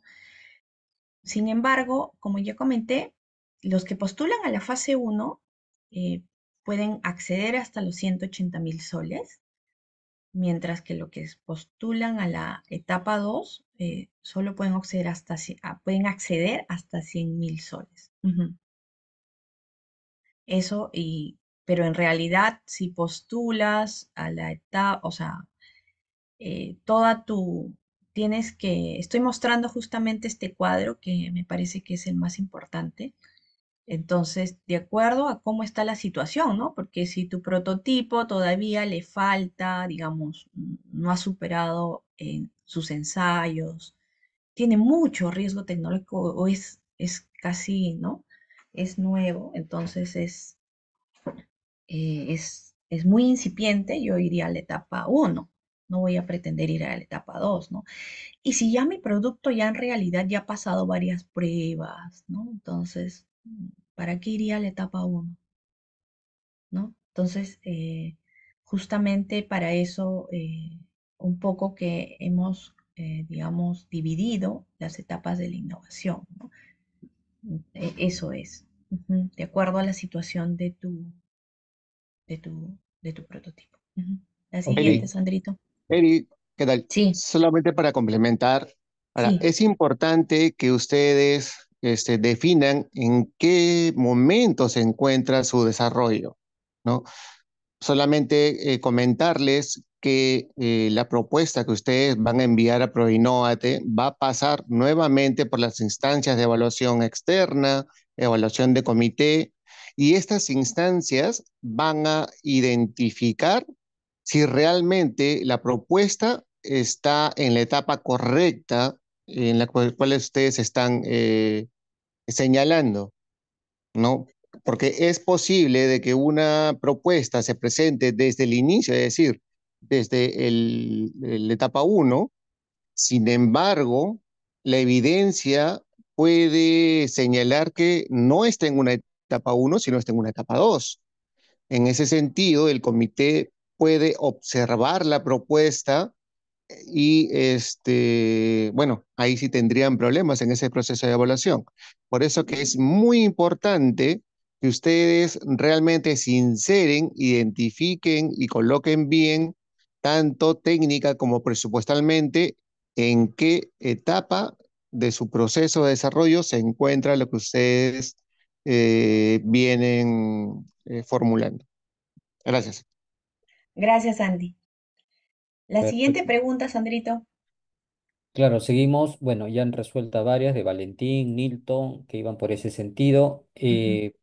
Sin embargo, como ya comenté, los que postulan a la fase 1 eh, pueden acceder hasta los 180 mil soles, mientras que los que postulan a la etapa 2 eh, solo pueden acceder hasta, ah, pueden acceder hasta 100 mil soles. Eso, y, pero en realidad, si postulas a la etapa, o sea, eh, toda tu, tienes que, estoy mostrando justamente este cuadro que me parece que es el más importante. Entonces, de acuerdo a cómo está la situación, ¿no? Porque si tu prototipo todavía le falta, digamos, no ha superado sus ensayos, tiene mucho riesgo tecnológico o es, es casi, ¿no? Es nuevo, entonces es eh, es, es muy incipiente, yo iría a la etapa uno no voy a pretender ir a la etapa 2, ¿no? Y si ya mi producto ya en realidad ya ha pasado varias pruebas, ¿no? Entonces, mm, ¿para qué iría a la etapa uno ¿no? Entonces, eh, justamente para eso, eh, un poco que hemos, digamos, dividido las etapas de la innovación, ¿no? E- Eso es, de acuerdo a la situación de tu, de tu, de tu prototipo. Ujú. La Ok, siguiente, Sandrito. Eri, ¿qué tal? Sí, Solamente para complementar, ahora, sí, es importante que ustedes este, definan en qué momento se encuentra su desarrollo, ¿no? Solamente eh, comentarles que eh, la propuesta que ustedes van a enviar a Proinnovate va a pasar nuevamente por las instancias de evaluación externa, evaluación de comité, y estas instancias van a identificar si realmente la propuesta está en la etapa correcta en la cual, ustedes están eh, señalando, ¿no? porque es posible de que una propuesta se presente desde el inicio, es decir, desde la etapa 1, sin embargo, la evidencia puede señalar que no está en una etapa 1, sino está en una etapa 2. En ese sentido, el comité puede observar la propuesta y este, bueno, ahí sí tendrían problemas en ese proceso de evaluación. Por eso que es muy importante que ustedes realmente sinceren, identifiquen y coloquen bien, tanto técnica como presupuestalmente, en qué etapa de su proceso de desarrollo se encuentra lo que ustedes eh, vienen eh, formulando. Gracias. Gracias, Andy. La siguiente pregunta, Sandrito. Claro, seguimos, bueno, ya han resuelto varias de Valentín, Nilton, que iban por ese sentido. Eh,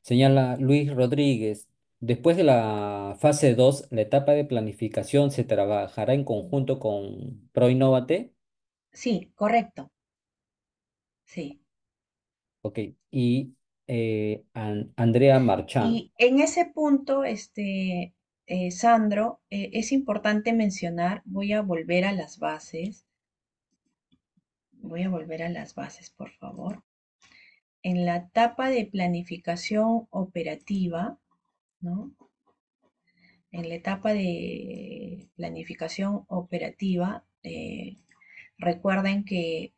señala Luis Rodríguez, después de la fase 2, la etapa de planificación se trabajará en conjunto con ProInnovate. Sí, correcto. Sí. Ok, y eh, An- Andrea Marchán. Y en ese punto, este, eh, Sandro, eh, es importante mencionar, voy a volver a las bases, voy a volver a las bases, por favor. En la etapa de planificación operativa, ¿no? En la etapa de planificación operativa, recuerden que,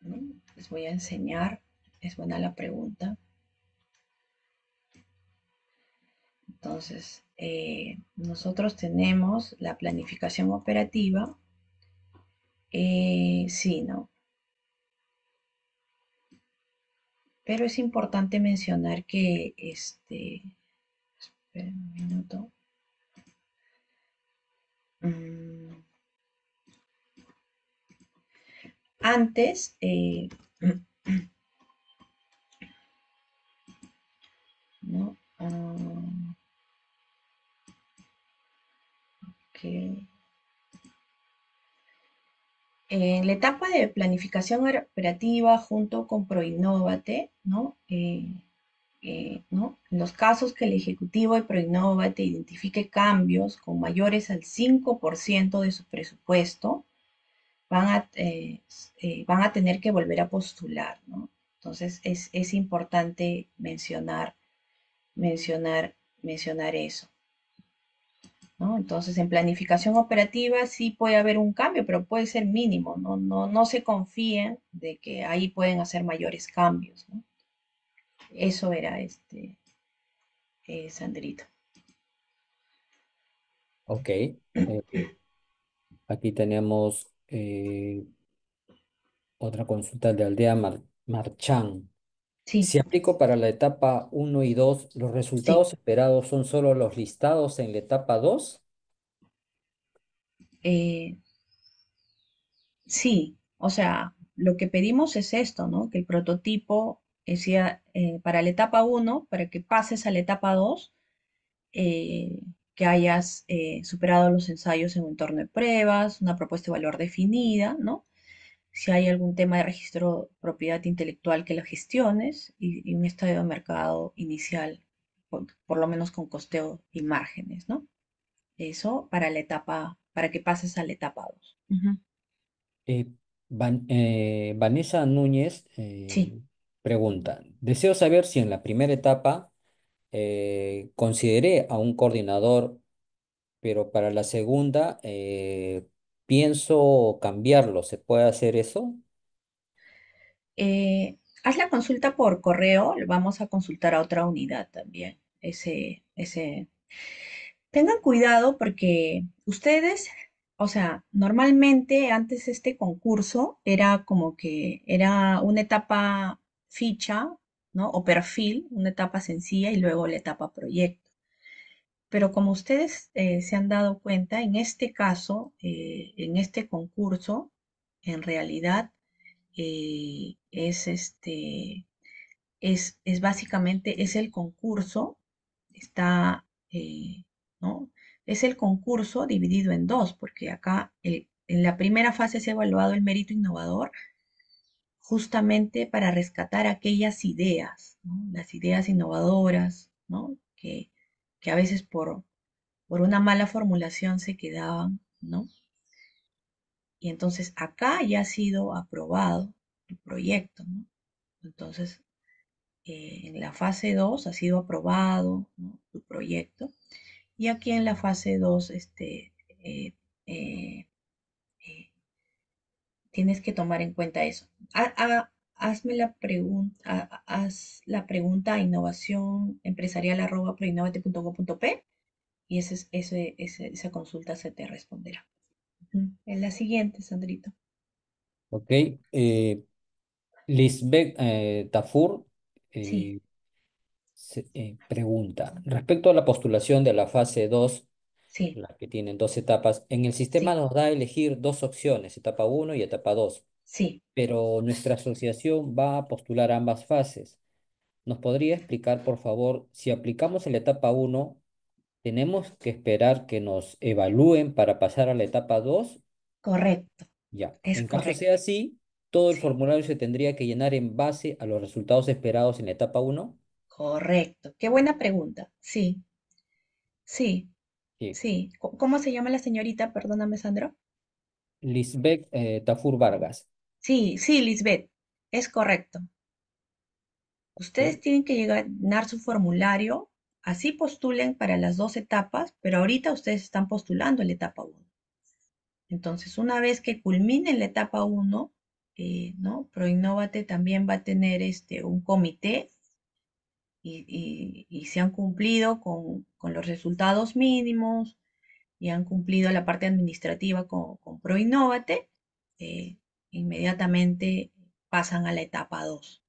¿no? Les voy a enseñar, es buena la pregunta. Entonces, eh, nosotros tenemos la planificación operativa. eh, sí, ¿no? Pero es importante mencionar que, este, esperen un minuto. Mm, antes, eh, Ah. En la etapa de planificación operativa junto con Proinnovate, ¿no? Eh, eh, ¿no? En los casos que el Ejecutivo de Proinnovate identifique cambios con mayores al 5% de su presupuesto, van a, eh, eh, van a tener que volver a postular, ¿no? Entonces es, es importante mencionar, mencionar, mencionar eso. ¿no? Entonces, en planificación operativa sí puede haber un cambio, pero puede ser mínimo, ¿no? No, no se confíen de que ahí pueden hacer mayores cambios, ¿no? Eso era este, eh, Sandrito. Ok, eh, aquí tenemos eh, otra consulta de Aldea Mar- Marchán. Sí, Si aplico para la etapa 1 y 2, ¿los sí, resultados esperados son solo los listados en la etapa 2? eh, sí, o sea, lo que pedimos es esto, ¿no? Que el prototipo eh, sea eh, para la etapa 1, para que pases a la etapa 2, eh, que hayas eh, superado los ensayos en un entorno de pruebas, una propuesta de valor definida, ¿no? Si hay algún tema de registro de propiedad intelectual que lo gestiones y, y un estado de mercado inicial, por, por lo menos con costeo y márgenes, ¿no? Eso para la etapa, para que pases a la etapa 2. Ujú. Eh, Van- eh, Vanessa Núñez Sí, pregunta, deseo saber si en la primera etapa eh, consideré a un coordinador, pero para la segunda eh, pienso cambiarlo. ¿Se puede hacer eso? eh, haz la consulta por correo, vamos a consultar a otra unidad también. Ese, ese. Tengan cuidado porque ustedes, o sea, normalmente antes este concurso era como que era una etapa ficha, ¿no? O perfil, una etapa sencilla y luego la etapa proyecto. Pero como ustedes eh, se han dado cuenta, en este caso, eh, en este concurso, en realidad eh, es este, es, es básicamente, es el concurso, está, ¿no? Es el concurso dividido en dos, porque acá en la primera fase se ha evaluado el mérito innovador justamente para rescatar aquellas ideas, las ideas innovadoras, ¿no? que, que a veces por, por una mala formulación se quedaban, ¿no? Y entonces acá ya ha sido aprobado tu proyecto, ¿no? Entonces, eh, en la fase 2 ha sido aprobado tu proyecto. Y aquí en la fase 2, este, eh, eh, tienes que tomar en cuenta eso. hazme la pregunta, haz la pregunta a innovación empresarial arroba y ese, ese, esa consulta se te responderá. En la siguiente, Sandrito. Ok. Eh, Lisbeth eh, Tafur Sí, eh, se- eh, pregunta, respecto a la postulación de la fase 2, sí, la que tienen dos etapas, en el sistema sí, nos da a elegir dos opciones, etapa uno y etapa 2, sí. pero nuestra asociación va a postular ambas fases. ¿Nos podría explicar, por favor, si aplicamos en la etapa uno, tenemos que esperar que nos evalúen para pasar a la etapa 2? Correcto, Ya. es En caso sea así, todo el Sí, formulario se tendría que llenar en base a los resultados esperados en la etapa uno. correcto. Qué buena pregunta. Sí, sí, Sí. ¿Cómo se llama la señorita? Perdóname, Sandro. Lisbeth eh, Tafur Vargas. Sí, sí, Lisbeth, es correcto. Ustedes tienen que llenar su formulario, así postulen para las dos etapas, pero ahorita ustedes están postulando la etapa uno. Entonces, una vez que culminen la etapa 1, eh, ¿no? ProInnovate también va a tener este, un comité y, si han cumplido con, los resultados mínimos y han cumplido la parte administrativa con, con ProInnovate, eh, inmediatamente pasan a la etapa 2.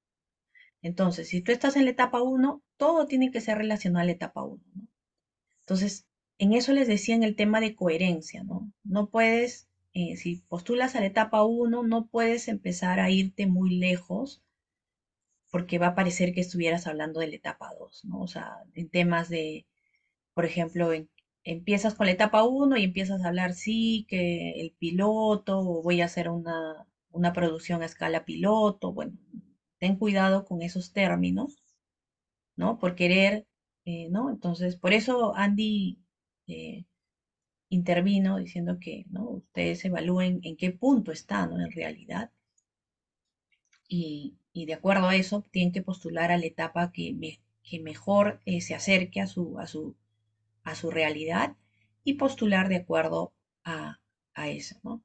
Entonces, si tú estás en la etapa 1, todo tiene que ser relacionado a la etapa 1, ¿no? Entonces, en eso les decía en el tema de coherencia, ¿no? No puedes, eh, si postulas a la etapa 1, no puedes empezar a irte muy lejos porque va a parecer que estuvieras hablando de la etapa 2, ¿no? O sea, en temas de, por ejemplo, en- empiezas con la etapa 1 y empiezas a hablar, sí, que el piloto, o voy a hacer una, una producción a escala piloto, bueno, ten cuidado con esos términos, ¿no? Por querer, eh, ¿no? Entonces, por eso Andy eh, intervino diciendo que, ¿no? Ustedes evalúen en qué punto están, ¿no? En realidad. Y, y de acuerdo a eso, tienen que postular a la etapa que, me- que mejor eh, se acerque a su, a su, a su realidad y postular de acuerdo a, a eso, ¿no?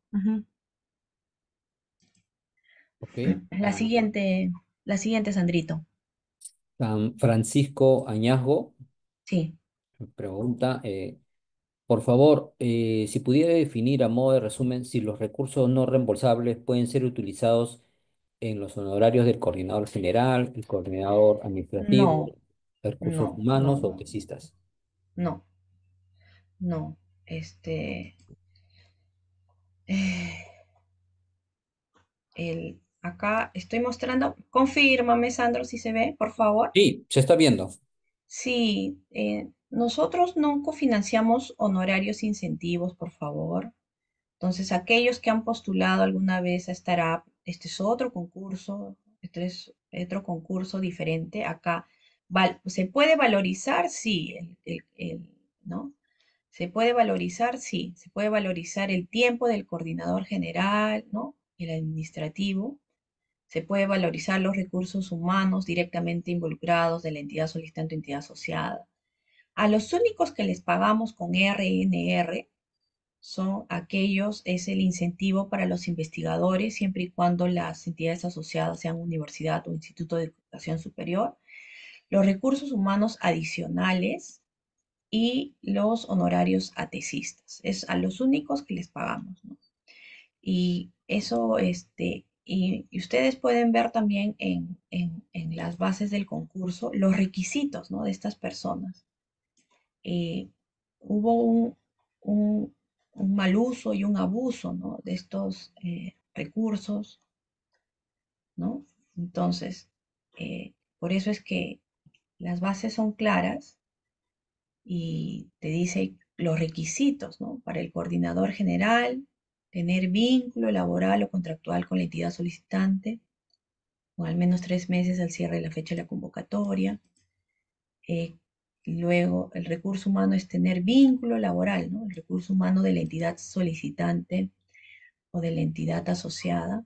La Ah, siguiente, la siguiente, Sandrito. San Francisco Añazgo Sí, pregunta, eh, por favor, eh, si pudiera definir a modo de resumen si los recursos no reembolsables pueden ser utilizados en los honorarios del coordinador general, el coordinador administrativo, no, recursos no, no, humanos o no, tesistas. no, no. Este, eh, el, acá estoy mostrando, confírmame, Sandro, si se ve, por favor. Sí, se está viendo. Sí, eh, nosotros no cofinanciamos honorarios incentivos, por favor. Entonces, aquellos que han postulado alguna vez a Startup, este es otro concurso, este es otro concurso diferente. Acá se puede valorizar, sí, el- el- ¿no? Se puede valorizar, sí, se puede valorizar el tiempo del coordinador general, ¿no? El administrativo. Se puede valorizar los recursos humanos directamente involucrados de la entidad solicitante o entidad asociada. A los únicos que les pagamos con RNR son aquellos, es el incentivo para los investigadores, siempre y cuando las entidades asociadas sean universidad o instituto de educación superior, los recursos humanos adicionales y los honorarios a tesistas. Es a los únicos que les pagamos, ¿no? Y eso, este, y, y ustedes pueden ver también en, en- en las bases del concurso los requisitos, ¿no? de estas personas. Eh, hubo un, un- un mal uso y un abuso, de estos eh, recursos, ¿no? Entonces, eh, por eso es que las bases son claras y te dice los requisitos, ¿no? Para el coordinador general, tener vínculo laboral o contractual con la entidad solicitante, con al menos tres meses al cierre de la fecha de la convocatoria. Eh, luego, el recurso humano es tener vínculo laboral, ¿no? El recurso humano de la entidad solicitante o de la entidad asociada.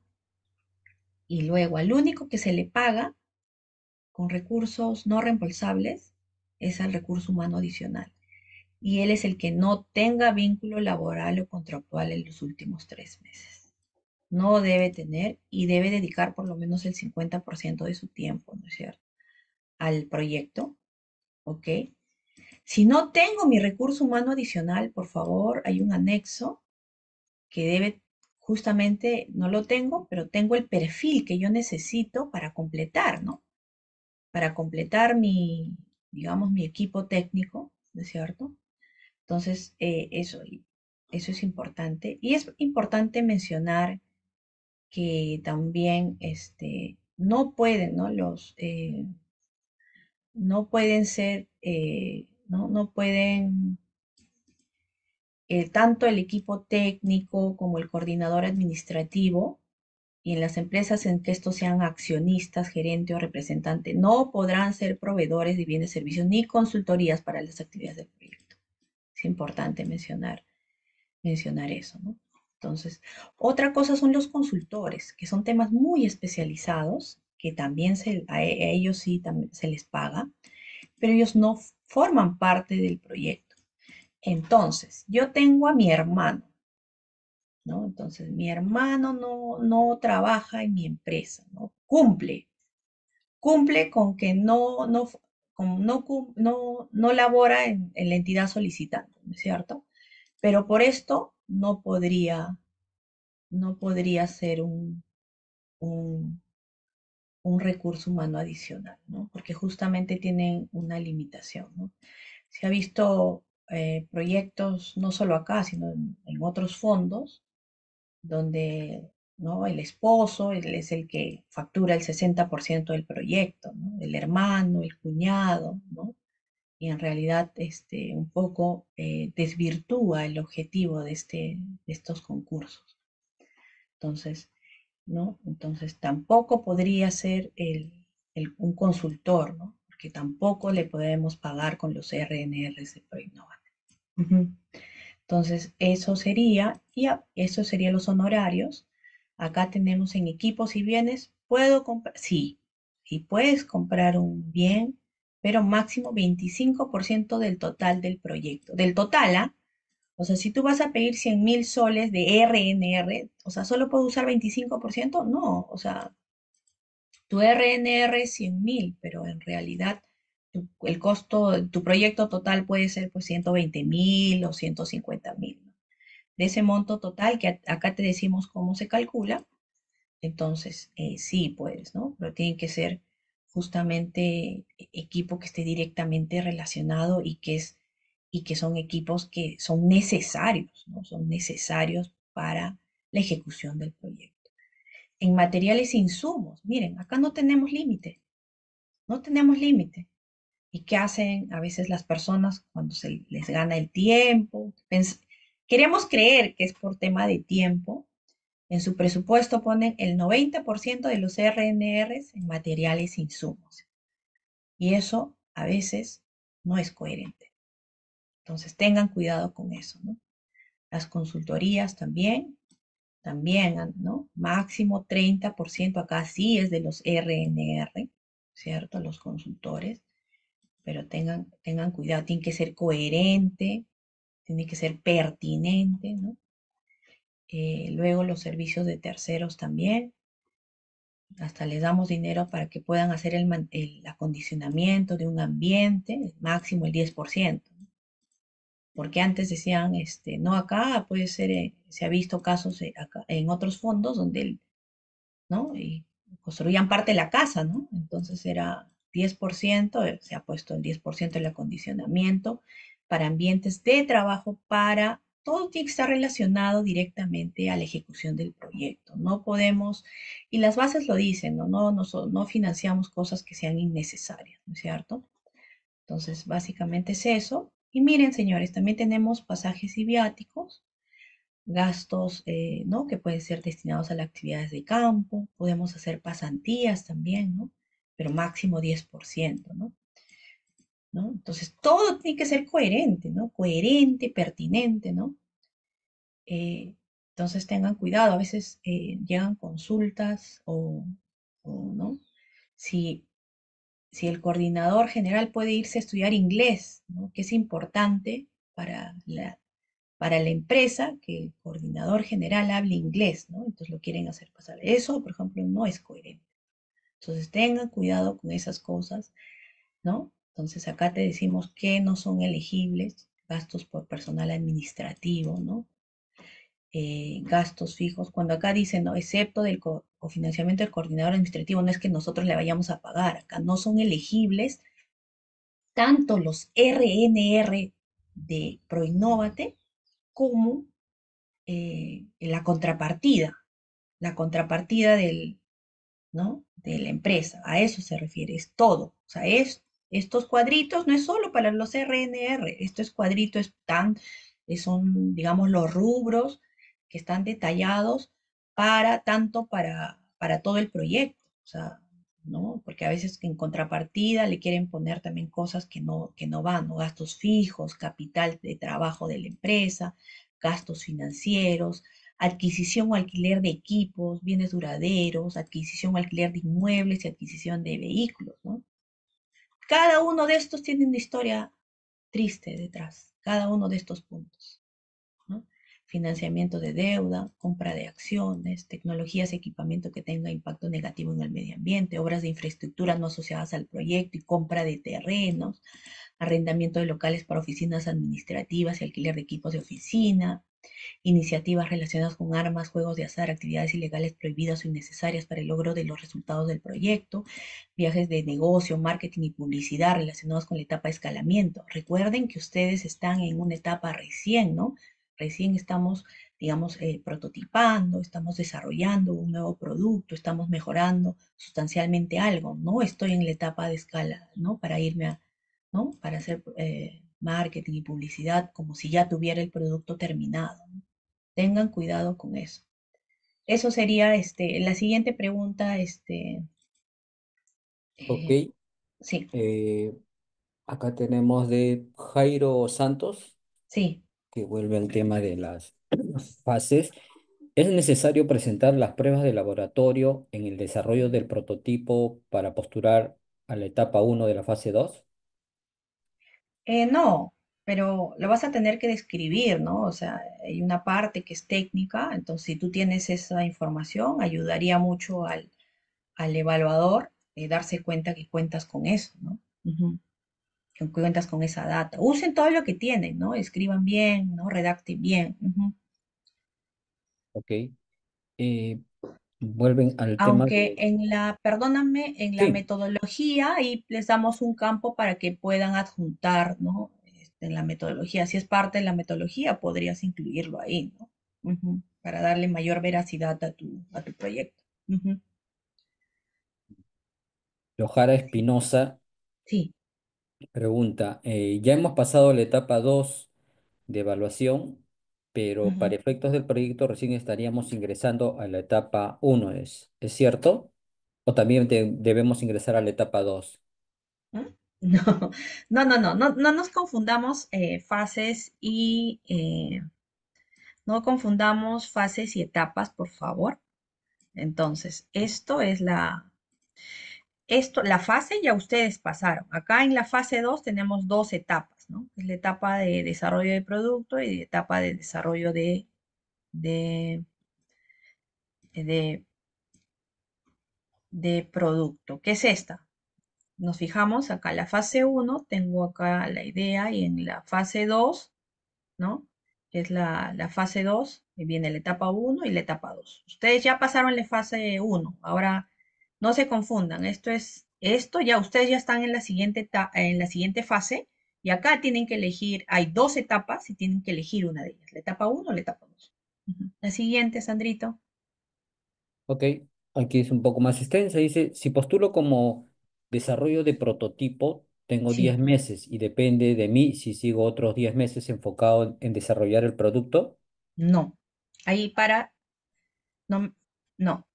Y luego, al único que se le paga con recursos no reembolsables es al recurso humano adicional. Y él es el que no tenga vínculo laboral o contractual en los últimos tres meses. No debe tener y debe dedicar por lo menos el 50% de su tiempo, ¿no es cierto? Al proyecto, ¿ok? Si no tengo mi recurso humano adicional, por favor, hay un anexo que debe, justamente, no lo tengo, pero tengo el perfil que yo necesito para completar, ¿no? Para completar mi, digamos, mi equipo técnico, ¿no es cierto? Entonces, eh, eso, eso es importante. Y es importante mencionar que también este, no pueden, ¿no? Los, eh, no pueden ser, eh, no, no pueden, tanto el equipo técnico como el coordinador administrativo, y en las empresas en que estos sean accionistas, gerente o representante, no podrán ser proveedores de bienes, servicios ni consultorías para las actividades del proyecto. Es importante mencionar, mencionar eso, ¿no? Entonces, otra cosa son los consultores, que son temas muy especializados, que también se, a, ellos sí también se les paga, pero ellos no forman parte del proyecto. Entonces, yo tengo a mi hermano, ¿no? Entonces, mi hermano no, no trabaja en mi empresa, ¿no? Cumple, cumple con que no, no, no, no, no labora en, la entidad solicitante, ¿no es cierto? Pero por esto no podría, no podría ser un, recurso humano adicional, ¿no? Porque justamente tienen una limitación. Se ha visto eh, proyectos, no solo acá, sino en, otros fondos, donde ¿no? el esposo es el que factura el 60% del proyecto, el hermano, el cuñado, ¿no? y en realidad este, un poco eh, desvirtúa el objetivo de, este, de estos concursos. Entonces, ¿no? Entonces tampoco podría ser el, un consultor, ¿no? Porque tampoco le podemos pagar con los RNRs de ProInnovate. Entonces, eso sería, y eso serían los honorarios. Acá tenemos en equipos y bienes, ¿puedo comprar? Sí, y puedes comprar un bien pero máximo 25% del total del proyecto. Del total, ¿ah? O sea, si tú vas a pedir 100 mil soles de RNR, o sea, ¿solo puedo usar 25%? No, o sea, tu RNR es 100 mil, pero en realidad el costo, tu proyecto total puede ser pues 120 mil o 150 mil. De ese monto total, que acá te decimos cómo se calcula, entonces eh, sí puedes, ¿no? Pero tiene que ser justamente equipo que esté directamente relacionado y que, es, y que son equipos que son necesarios, ¿no? Son necesarios para la ejecución del proyecto. En materiales e insumos, miren, acá no tenemos límite, no tenemos límite. ¿Y qué hacen a veces las personas cuando se les gana el tiempo? queremos creer que es por tema de tiempo, en su presupuesto ponen el 90% de los RNRs en materiales e insumos. Y eso a veces no es coherente. Entonces tengan cuidado con eso, ¿no? Las consultorías también, también, ¿no? Máximo 30%, acá sí es de los RNR, ¿cierto? Los consultores, pero tengan, tengan cuidado, tiene que ser coherente, tiene que ser pertinente, ¿no? Eh, luego los servicios de terceros también. Hasta les damos dinero para que puedan hacer el, acondicionamiento de un ambiente, máximo el 10%. Porque antes decían, este, no acá, puede ser, eh, se ha visto casos eh, en otros fondos donde, ¿no? Construían parte de la casa, ¿no? Entonces era 10%, se ha puesto el 10% el acondicionamiento para ambientes de trabajo para todo tiene que estar relacionado directamente a la ejecución del proyecto. No podemos, y las bases lo dicen, no, no, no, financiamos cosas que sean innecesarias, ¿no es cierto? Entonces, básicamente es eso. Y miren, señores, también tenemos pasajes y viáticos. gastos, eh, ¿no? Que pueden ser destinados a las actividades de campo, podemos hacer pasantías también, ¿no? Pero máximo 10%, ¿no? ¿No? Entonces, todo tiene que ser coherente, ¿no? Coherente, pertinente, ¿no? Eh, entonces, tengan cuidado, a veces eh, llegan consultas o, ¿no? Si, si el coordinador general puede irse a estudiar inglés, ¿no? Que es importante para la, para la empresa que el coordinador general hable inglés, ¿no? Entonces lo quieren hacer pasar. Eso, por ejemplo, no es coherente. Entonces tengan cuidado con esas cosas, ¿no? Entonces acá te decimos que no son elegibles gastos por personal administrativo, ¿no? Eh, gastos fijos. Cuando acá dicen, ¿no? Excepto del co cofinanciamiento del coordinador administrativo, no es que nosotros le vayamos a pagar. Acá no son elegibles tanto los RNR de Proinnovate como eh, la contrapartida, la contrapartida del, ¿no? de la empresa. A eso se refiere, es todo. O sea, es, estos cuadritos no es solo para los RNR, estos cuadritos están, son, digamos, los rubros que están detallados para, tanto para, para todo el proyecto. O sea, ¿no? Porque a veces en contrapartida le quieren poner también cosas que no, que no van, ¿no? Gastos fijos, capital de trabajo de la empresa, gastos financieros, adquisición o alquiler de equipos, bienes duraderos, adquisición o alquiler de inmuebles y adquisición de vehículos, ¿no? Cada uno de estos tiene una historia triste detrás, cada uno de estos puntos financiamiento de deuda, compra de acciones, tecnologías y equipamiento que tenga impacto negativo en el medio ambiente, obras de infraestructura no asociadas al proyecto y compra de terrenos, arrendamiento de locales para oficinas administrativas y alquiler de equipos de oficina, iniciativas relacionadas con armas, juegos de azar, actividades ilegales prohibidas o innecesarias para el logro de los resultados del proyecto, viajes de negocio, marketing y publicidad relacionados con la etapa de escalamiento. Recuerden que ustedes están en una etapa recién, ¿no? Recién estamos, digamos, eh, prototipando, estamos desarrollando un nuevo producto, estamos mejorando sustancialmente algo. No estoy en la etapa de escala, ¿no? Para irme a, ¿no? Para hacer eh, marketing y publicidad como si ya tuviera el producto terminado. Tengan cuidado con eso. Eso sería, este, la siguiente pregunta, este. Ok. Eh, sí. acá tenemos de Jairo Santos. Sí que vuelve al tema de las fases, ¿es necesario presentar las pruebas de laboratorio en el desarrollo del prototipo para postular a la etapa 1 de la fase 2? Eh, no, pero lo vas a tener que describir, ¿no? O sea, hay una parte que es técnica, entonces si tú tienes esa información, ayudaría mucho al, al evaluador eh, darse cuenta que cuentas con eso, ¿no? Que cuentas con esa data. Usen todo lo que tienen, ¿no? Escriban bien, ¿no? Redacten bien. Ok. Eh, vuelven al tema Aunque en la, perdóname, en la metodología ahí les damos un campo para que puedan adjuntar, ¿no? Este, en la metodología. Si es parte de la metodología, podrías incluirlo ahí, ¿no? Para darle mayor veracidad a tu, a tu proyecto. Lojara Espinosa. Sí. Pregunta, eh, ya hemos pasado la etapa 2 de evaluación, pero para efectos del proyecto recién estaríamos ingresando a la etapa 1, ¿es, ¿es cierto? ¿O también debemos ingresar a la etapa 2? No, no, no, no, no, no nos confundamos eh, fases y eh, no confundamos fases y etapas, por favor. Entonces, esto es la, esto, la fase ya ustedes pasaron. Acá en la fase 2 tenemos dos etapas, ¿no? Es la etapa de desarrollo de producto y la etapa de desarrollo de, de, de, de producto. ¿Qué es esta? Nos fijamos acá en la fase 1, tengo acá la idea y en la fase 2, ¿no? Que es la, la fase 2, viene la etapa 1 y la etapa 2. Ustedes ya pasaron la fase 1, ahora no se confundan, esto es, esto ya ustedes ya están en la siguiente, en la siguiente fase y acá tienen que elegir, hay dos etapas y tienen que elegir una de ellas, la etapa 1 o la etapa 2. La siguiente, Sandrito. Ok, aquí es un poco más extensa, dice, si postulo como desarrollo de prototipo, tengo 10 meses y depende de mí si sigo otros 10 meses enfocado en desarrollar el producto. No, Ahí para, no, no.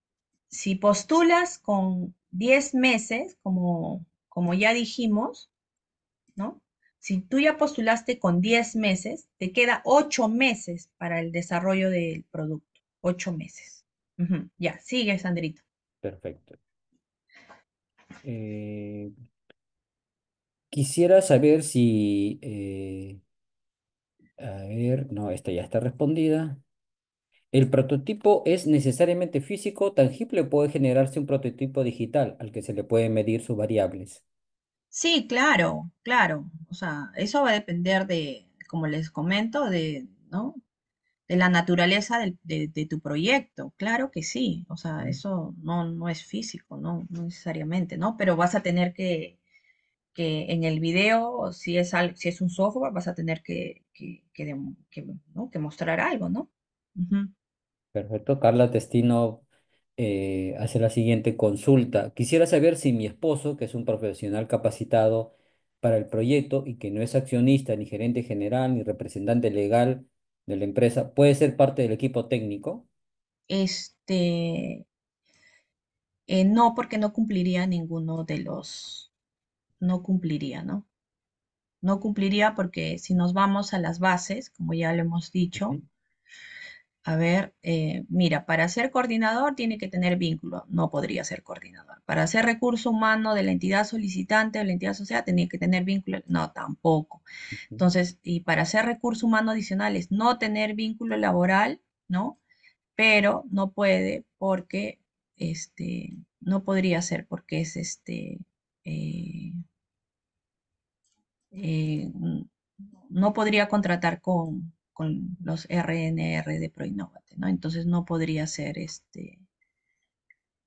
Si postulas con 10 meses, como, como ya dijimos, ¿no? Si tú ya postulaste con 10 meses, te queda 8 meses para el desarrollo del producto. 8 meses. Ya, sigue, Sandrito. Perfecto. Eh, quisiera saber si, eh, a ver, no, esta ya está respondida. ¿El prototipo es necesariamente físico, tangible o puede generarse un prototipo digital al que se le pueden medir sus variables? Sí, claro, claro. O sea, eso va a depender de, como les comento, de, ¿no? De la naturaleza del- de, de tu proyecto. Claro que sí. O sea, eso no, no es físico, no, no necesariamente, ¿no? Pero vas a tener que, que en el video, si es, al- si es un software, vas a tener que, que, que dem- que, ¿no? que mostrar algo, ¿no? Ujú. Perfecto. Carla Testino eh, hace la siguiente consulta. Quisiera saber si mi esposo, que es un profesional capacitado para el proyecto y que no es accionista, ni gerente general, ni representante legal de la empresa, puede ser parte del equipo técnico. Este, eh, no, porque no cumpliría ninguno de los, no cumpliría, ¿no? No cumpliría porque si nos vamos a las bases, como ya lo hemos dicho, a ver, eh, mira, para ser coordinador tiene que tener vínculo, no podría ser coordinador. Para ser recurso humano de la entidad solicitante o la entidad asociada tenía que tener vínculo, no, tampoco. Entonces, y para ser recurso humano adicional es no tener vínculo laboral, ¿no? Pero no puede porque, este, no podría ser porque es este, eh, eh, no podría contratar con, con los RNR de Proinnovate, ¿no? Entonces no podría ser este,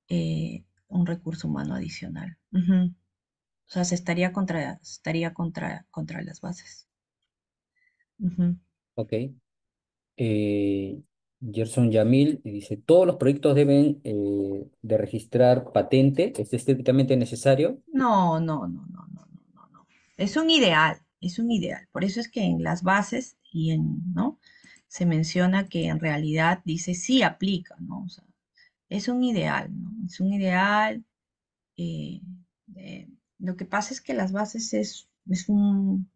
eh, un recurso humano adicional. O sea, se estaría contra, estaría contra, contra las bases. Ok. Eh, Gerson Yamil dice, todos los proyectos deben eh, de registrar patente, ¿es estrictamente necesario? No, no, no, no, no, no, no. Es un ideal, es un ideal. Por eso es que en las bases y en, ¿no? Se menciona que en realidad dice sí aplica, ¿no? O es un ideal, ¿no? Es un ideal. eh, lo que pasa es que las bases es, es un,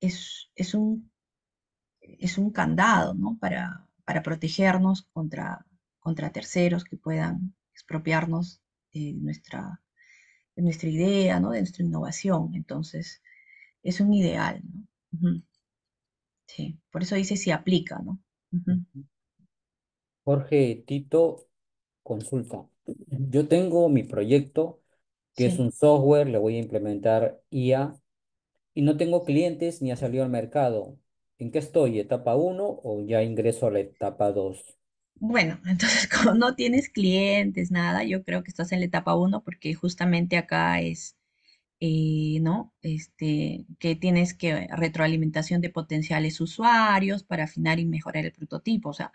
es, es un, es un candado, ¿no? Para, para protegernos contra, contra terceros que puedan expropiarnos de nuestra, nuestra idea, ¿no? De nuestra innovación. Entonces, es un ideal, ¿no? Sí, por eso dice si aplica, ¿no? Jorge Tito consulta. Yo tengo mi proyecto, que es un software, le voy a implementar IA y no tengo clientes ni ha salido al mercado. ¿En qué estoy? ¿Etapa uno o ya ingreso a la etapa 2? Bueno, entonces como no tienes clientes, nada, yo creo que estás en la etapa uno porque justamente acá es, eh, ¿no? Este, que tienes que retroalimentación de potenciales usuarios para afinar y mejorar el prototipo. O sea,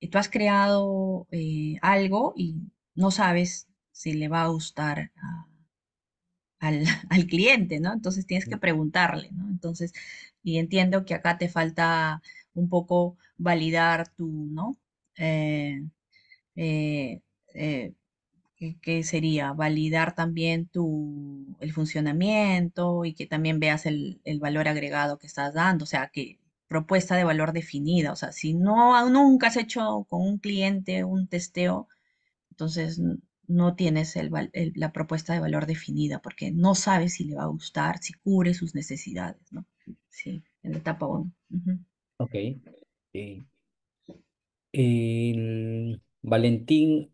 eh, tú has creado eh, algo y no sabes si le va a gustar a- al, al cliente, ¿no? Entonces tienes que preguntarle, ¿no? Entonces, y entiendo que acá te falta un poco validar tu, ¿no? Eh, eh, eh, ¿qué, qué sería? Validar también tu, el funcionamiento y que también veas el, el valor agregado que estás dando, o sea, que propuesta de valor definida, o sea, si no nunca has hecho con un cliente un testeo, entonces no tienes el la propuesta de valor definida porque no sabes si le va a gustar, si cubre sus necesidades, ¿no? Sí, en la etapa uno. Ujú. Ok. Eh, Valentín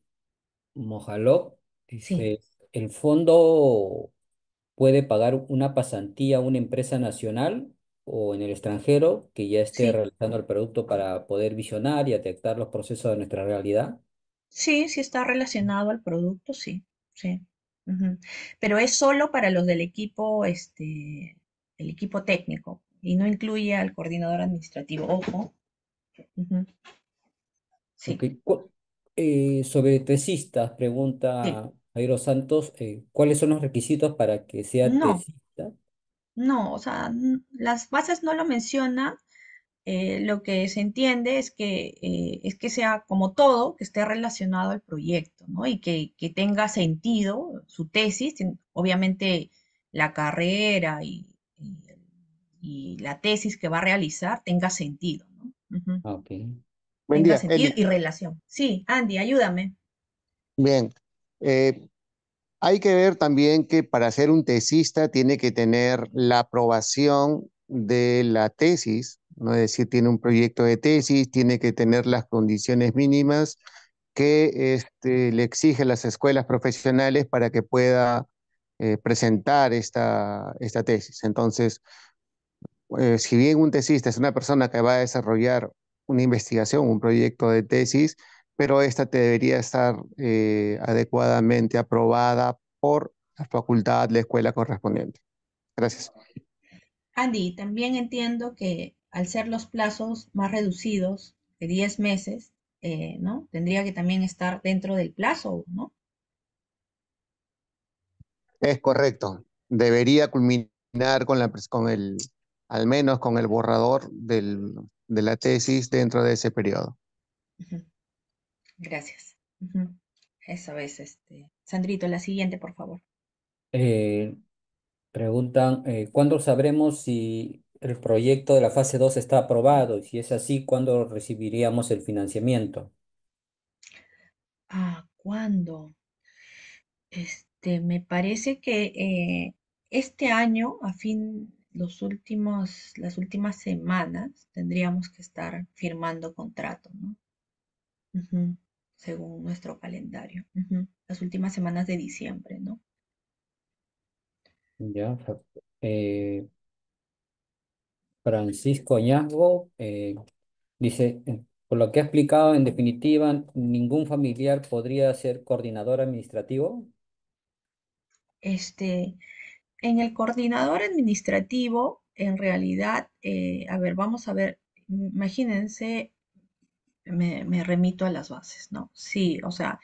Mojalov Sí, dice, ¿el fondo puede pagar una pasantía a una empresa nacional o en el extranjero que ya esté sí, realizando el producto para poder visionar y detectar los procesos de nuestra realidad? Sí, sí está relacionado al producto, sí, sí. Ujú. Pero es solo para los del equipo, este, el equipo técnico y no incluye al coordinador administrativo. Ojo. Ujú. Ok. Sí, Cu- eh, sobre tesistas, sí. pregunta Jairo Santos, eh, ¿cuáles son los requisitos para que sea No, tesista? no, o sea, n- las bases no lo mencionan, eh, lo que se entiende es que, eh, es que sea como todo, que esté relacionado al proyecto, ¿no? Y que, que tenga sentido su tesis, obviamente la carrera y, y, y, la tesis que va a realizar tenga sentido, ¿no? -huh. Ok. Buen tenga día, sentido Eli. y relación. Sí, Andy, ayúdame. Bien. Eh, hay que ver también que para ser un tesista tiene que tener la aprobación de la tesis, ¿no? es decir, tiene un proyecto de tesis, tiene que tener las condiciones mínimas que este, le exigen las escuelas profesionales para que pueda eh, presentar esta, esta tesis. Entonces, eh, si bien un tesista es una persona que va a desarrollar una investigación, un proyecto de tesis, pero esta debería estar eh, adecuadamente aprobada por la facultad, la escuela correspondiente. Gracias. Andy, también entiendo que al ser los plazos más reducidos de 10 meses, eh, ¿no? Tendría que también estar dentro del plazo, ¿no? Es correcto. Debería culminar con, la, con el, al menos con el borrador del, de la tesis dentro de ese periodo. Uh -huh. Gracias. Uh -huh. Eso es, este. Sandrito, la siguiente, por favor. Eh, preguntan, eh, ¿cuándo sabremos si el proyecto de la fase 2 está aprobado? Y si es así, ¿cuándo recibiríamos el financiamiento? Ah, ¿cuándo? Este, me parece que eh, este año, a fin, los últimos, las últimas semanas, tendríamos que estar firmando contrato, ¿no? Uh -huh según nuestro calendario. Uh -huh. Las últimas semanas de diciembre, ¿no? Ya. Eh, Francisco Añasgo eh, dice, por lo que ha explicado, en definitiva, ningún familiar podría ser coordinador administrativo. Este, en el coordinador administrativo, en realidad, eh, a ver, vamos a ver, imagínense me, remito a las bases, ¿no? Sí, o sea,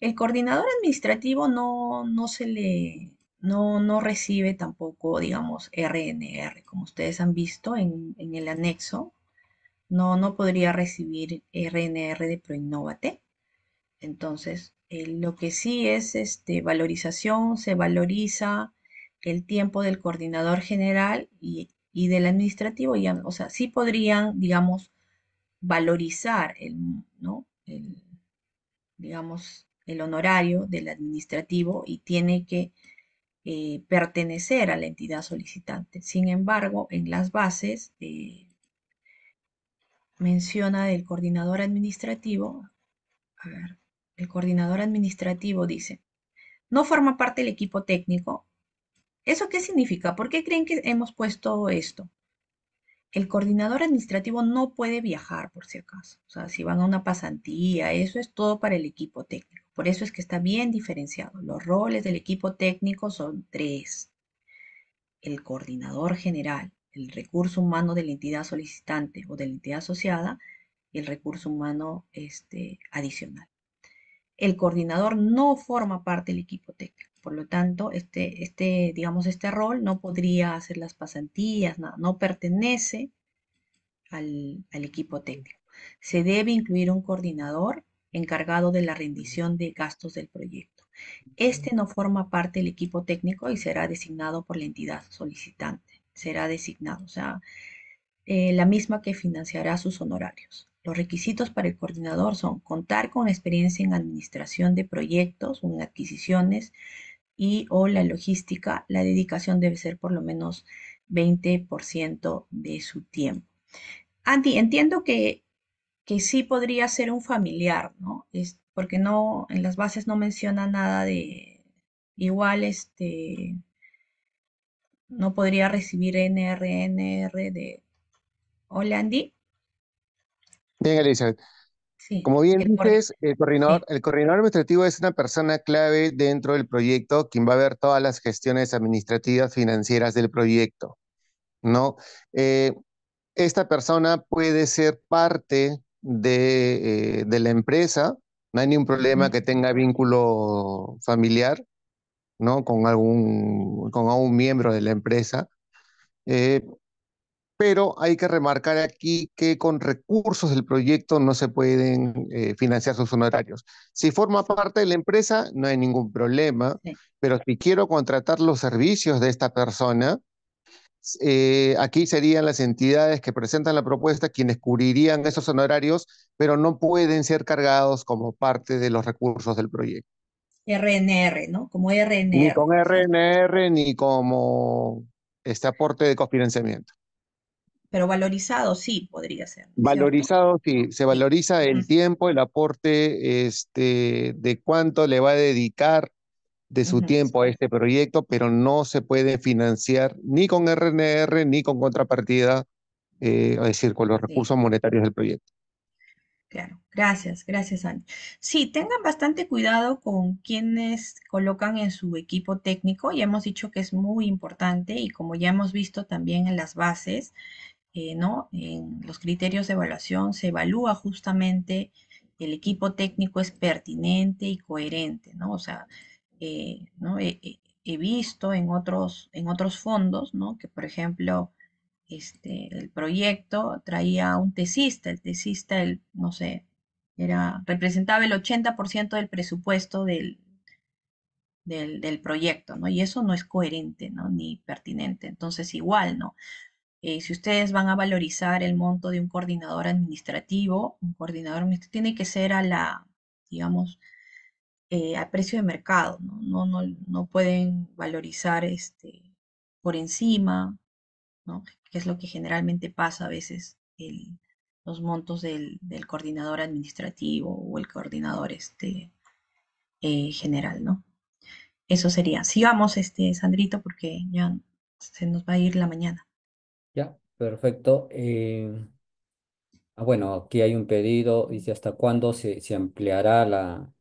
el coordinador administrativo no, no se le, no, no recibe tampoco, digamos, RNR, como ustedes han visto en, en el anexo, no, no podría recibir RNR de Proinnovate. Entonces, eh, lo que sí es este, valorización, se valoriza el tiempo del coordinador general y, y del administrativo, ya, o sea, sí podrían, digamos, valorizar el, ¿no? el, digamos, el honorario del administrativo y tiene que eh, pertenecer a la entidad solicitante. Sin embargo, en las bases menciona el coordinador administrativo, a ver, el coordinador administrativo dice, no forma parte del equipo técnico. ¿Eso qué significa? ¿Por qué creen que hemos puesto esto? el coordinador administrativo no puede viajar, por si acaso. O sea, si van a una pasantía, eso es todo para el equipo técnico. Por eso es que está bien diferenciado. Los roles del equipo técnico son tres. El coordinador general, el recurso humano de la entidad solicitante o de la entidad asociada y el recurso humano este, adicional. El coordinador no forma parte del equipo técnico. Por lo tanto, este, este, digamos, este rol no podría hacer las pasantías, no, no pertenece al, equipo técnico. Se debe incluir un coordinador encargado de la rendición de gastos del proyecto. Este no forma parte del equipo técnico y será designado por la entidad solicitante. Será designado, o sea, eh, la misma que financiará sus honorarios. Los requisitos para el coordinador son contar con experiencia en administración de proyectos o en adquisiciones, y o la logística, la dedicación debe ser por lo menos 20% de su tiempo. Andy, entiendo que, que sí podría ser un familiar, ¿no? Es porque no, en las bases no menciona nada de igual, este, no podría recibir NRNR de... Hola, Andy. Bien, Elizabeth. Sí, Como bien dices, el coordinador, sí. el coordinador administrativo es una persona clave dentro del proyecto, quien va a ver todas las gestiones administrativas financieras del proyecto, ¿no? Eh, esta persona puede ser parte de, eh, de, la empresa, no hay ningún problema que tenga vínculo familiar, ¿no? Con algún, con algún miembro de la empresa. Eh, pero hay que remarcar aquí que con recursos del proyecto no se pueden eh, financiar sus honorarios. Si forma parte de la empresa, no hay ningún problema, Sí. pero si quiero contratar los servicios de esta persona, eh, aquí serían las entidades que presentan la propuesta quienes cubrirían esos honorarios, pero no pueden ser cargados como parte de los recursos del proyecto. RNR, ¿no? Como Ni RNR. con RNR ni como este aporte de cofinanciamiento. Pero valorizado sí podría ser. Valorizado, sí, se valoriza el tiempo, el aporte este, de cuánto le va a dedicar de su tiempo a este proyecto, pero no se puede financiar ni con RNR ni con contrapartida, eh, es decir, con los Sí. recursos monetarios del proyecto. Claro, gracias, gracias, Andy. Sí, tengan bastante cuidado con quienes colocan en su equipo técnico. Ya hemos dicho que es muy importante y como ya hemos visto también en las bases, eh, ¿no? En los criterios de evaluación se evalúa justamente el equipo técnico es pertinente y coherente, ¿no? O sea, eh, ¿no? He, visto en otros, en otros fondos, ¿no? Que por ejemplo este, el proyecto traía un tesista, el tesista, el, no sé, era, representaba el 80% del presupuesto del, del, del proyecto, ¿no? Y eso no es coherente, ¿no? Ni pertinente. Entonces, igual, ¿no? Eh, si ustedes van a valorizar el monto de un coordinador administrativo, un coordinador administrativo tiene que ser a la, digamos, eh, al precio de mercado, ¿no? No, no, pueden valorizar este, por encima, ¿no? Que es lo que generalmente pasa a veces, el- los montos del, del coordinador administrativo o el coordinador este, eh, general, ¿no? Eso sería. Sigamos, este, Sandrito, porque ya se nos va a ir la mañana. Ya, perfecto. Eh, ah, bueno, aquí hay un pedido, dice hasta cuándo se, se ampliará la,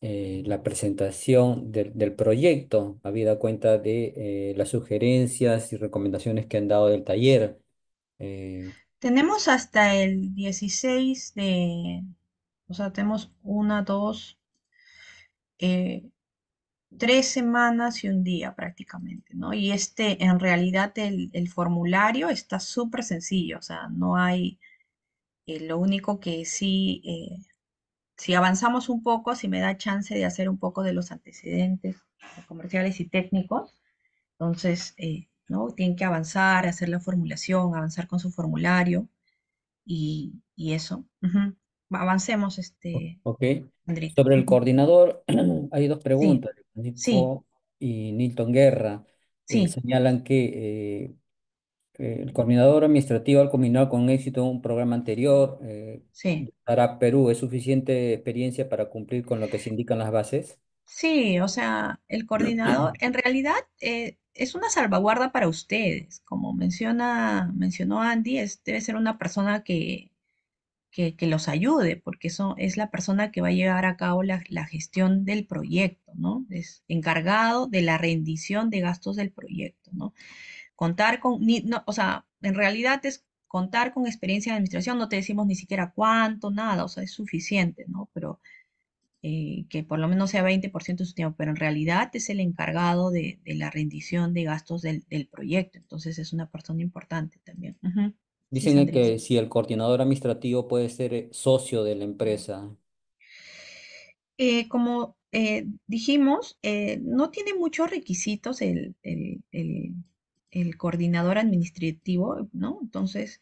eh, la presentación del, del proyecto, habida cuenta de eh, las sugerencias y recomendaciones que han dado del taller. Tenemos hasta el 16 de, o sea, tenemos una, dos, tres semanas y un día prácticamente, ¿no? Y este, en realidad, el, el formulario está súper sencillo, o sea, no hay, eh, lo único que sí, eh, si avanzamos un poco, si me da chance de hacer un poco de los antecedentes comerciales y técnicos, entonces, eh, ¿no? Tienen que avanzar, hacer la formulación, avanzar con su formulario y, y eso. Avancemos, este, ok. Andrito. Sobre el coordinador, hay dos Sí, sí, y Nilton Guerra eh, señalan que eh, el coordinador administrativo al culminar con éxito un programa anterior eh, sí. para Perú, ¿es suficiente experiencia para cumplir con lo que se indican las bases? Sí, o sea, el coordinador en realidad eh, es una salvaguarda para ustedes. Como menciona, mencionó Andy, es, debe ser una persona que, que, que los ayude, porque eso es la persona que va a llevar a cabo la, la gestión del proyecto, ¿no? Es encargado de la rendición de gastos del proyecto, ¿no? Contar con, ni, no, o sea, en realidad es contar con experiencia en administración, no te decimos ni siquiera cuánto, nada, o sea, es suficiente, ¿no? Pero eh, que por lo menos sea 20% de su tiempo, pero en realidad es el encargado de, de la rendición de gastos del, del, proyecto, entonces es una persona importante también. Uh. Dicen que si el coordinador administrativo puede ser eh, socio de la empresa. Eh, como eh, dijimos, no tiene muchos requisitos el, el, el, el, coordinador administrativo, ¿no? Entonces,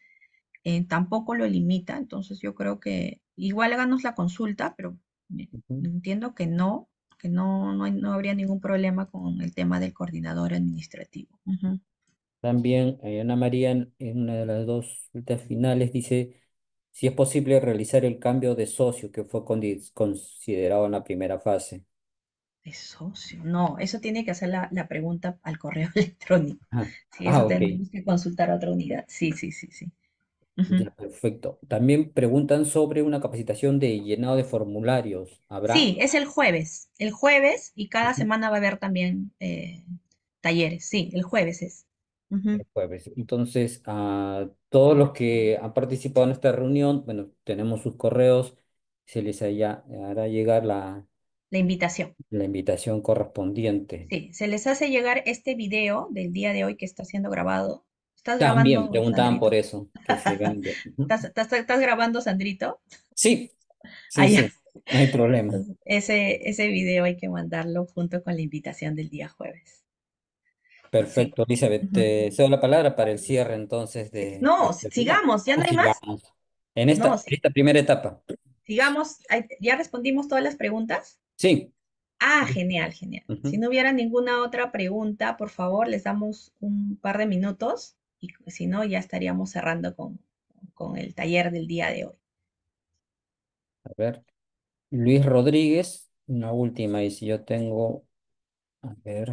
tampoco lo limita, entonces yo creo que igual háganos la consulta, pero uh -huh. entiendo que no, que no, no, no, habría ningún problema con el tema del coordinador administrativo. Uh -huh. También eh, Ana María en, en una de las dos finales dice si es posible realizar el cambio de socio que fue considerado en la primera fase. De socio, no, eso tiene que hacer la, la pregunta al correo electrónico. Ah, Sí, eso ah, tenemos que consultar a otra unidad. Sí, sí, sí, sí. Uh -huh. Ya, perfecto. También preguntan sobre una capacitación de llenado de formularios. ¿Habrá? Sí, es el jueves. El jueves y cada Uh -huh. semana va a haber también eh, talleres. Sí, el jueves es. Uh -huh. El jueves. Entonces, a todos los que han participado en esta reunión, bueno, tenemos sus correos, se les haya- hará llegar la, La invitación. la invitación correspondiente. Sí, se les hace llegar este video del día de hoy que está siendo grabado, ¿Estás También grabando, preguntaban por eso, que se. ¿Estás, estás- estás grabando, Sandrito? Sí, Ah, sí, ya. sí, no hay problema. Entonces, ese, ese video hay que mandarlo junto con la invitación del día jueves. Perfecto, Elizabeth. Te cedo la palabra para el cierre entonces de, No, sigamos, ¿ya no hay más? en No, esta, sí, esta primera etapa. sigamos. ¿Ya respondimos todas las preguntas? Sí. Ah, genial, genial. Si no hubiera ninguna otra pregunta, por favor, les damos un par de minutos y si no, ya estaríamos cerrando con, con el taller del día de hoy. A ver. Luis Rodríguez, una última, y si yo tengo, a ver,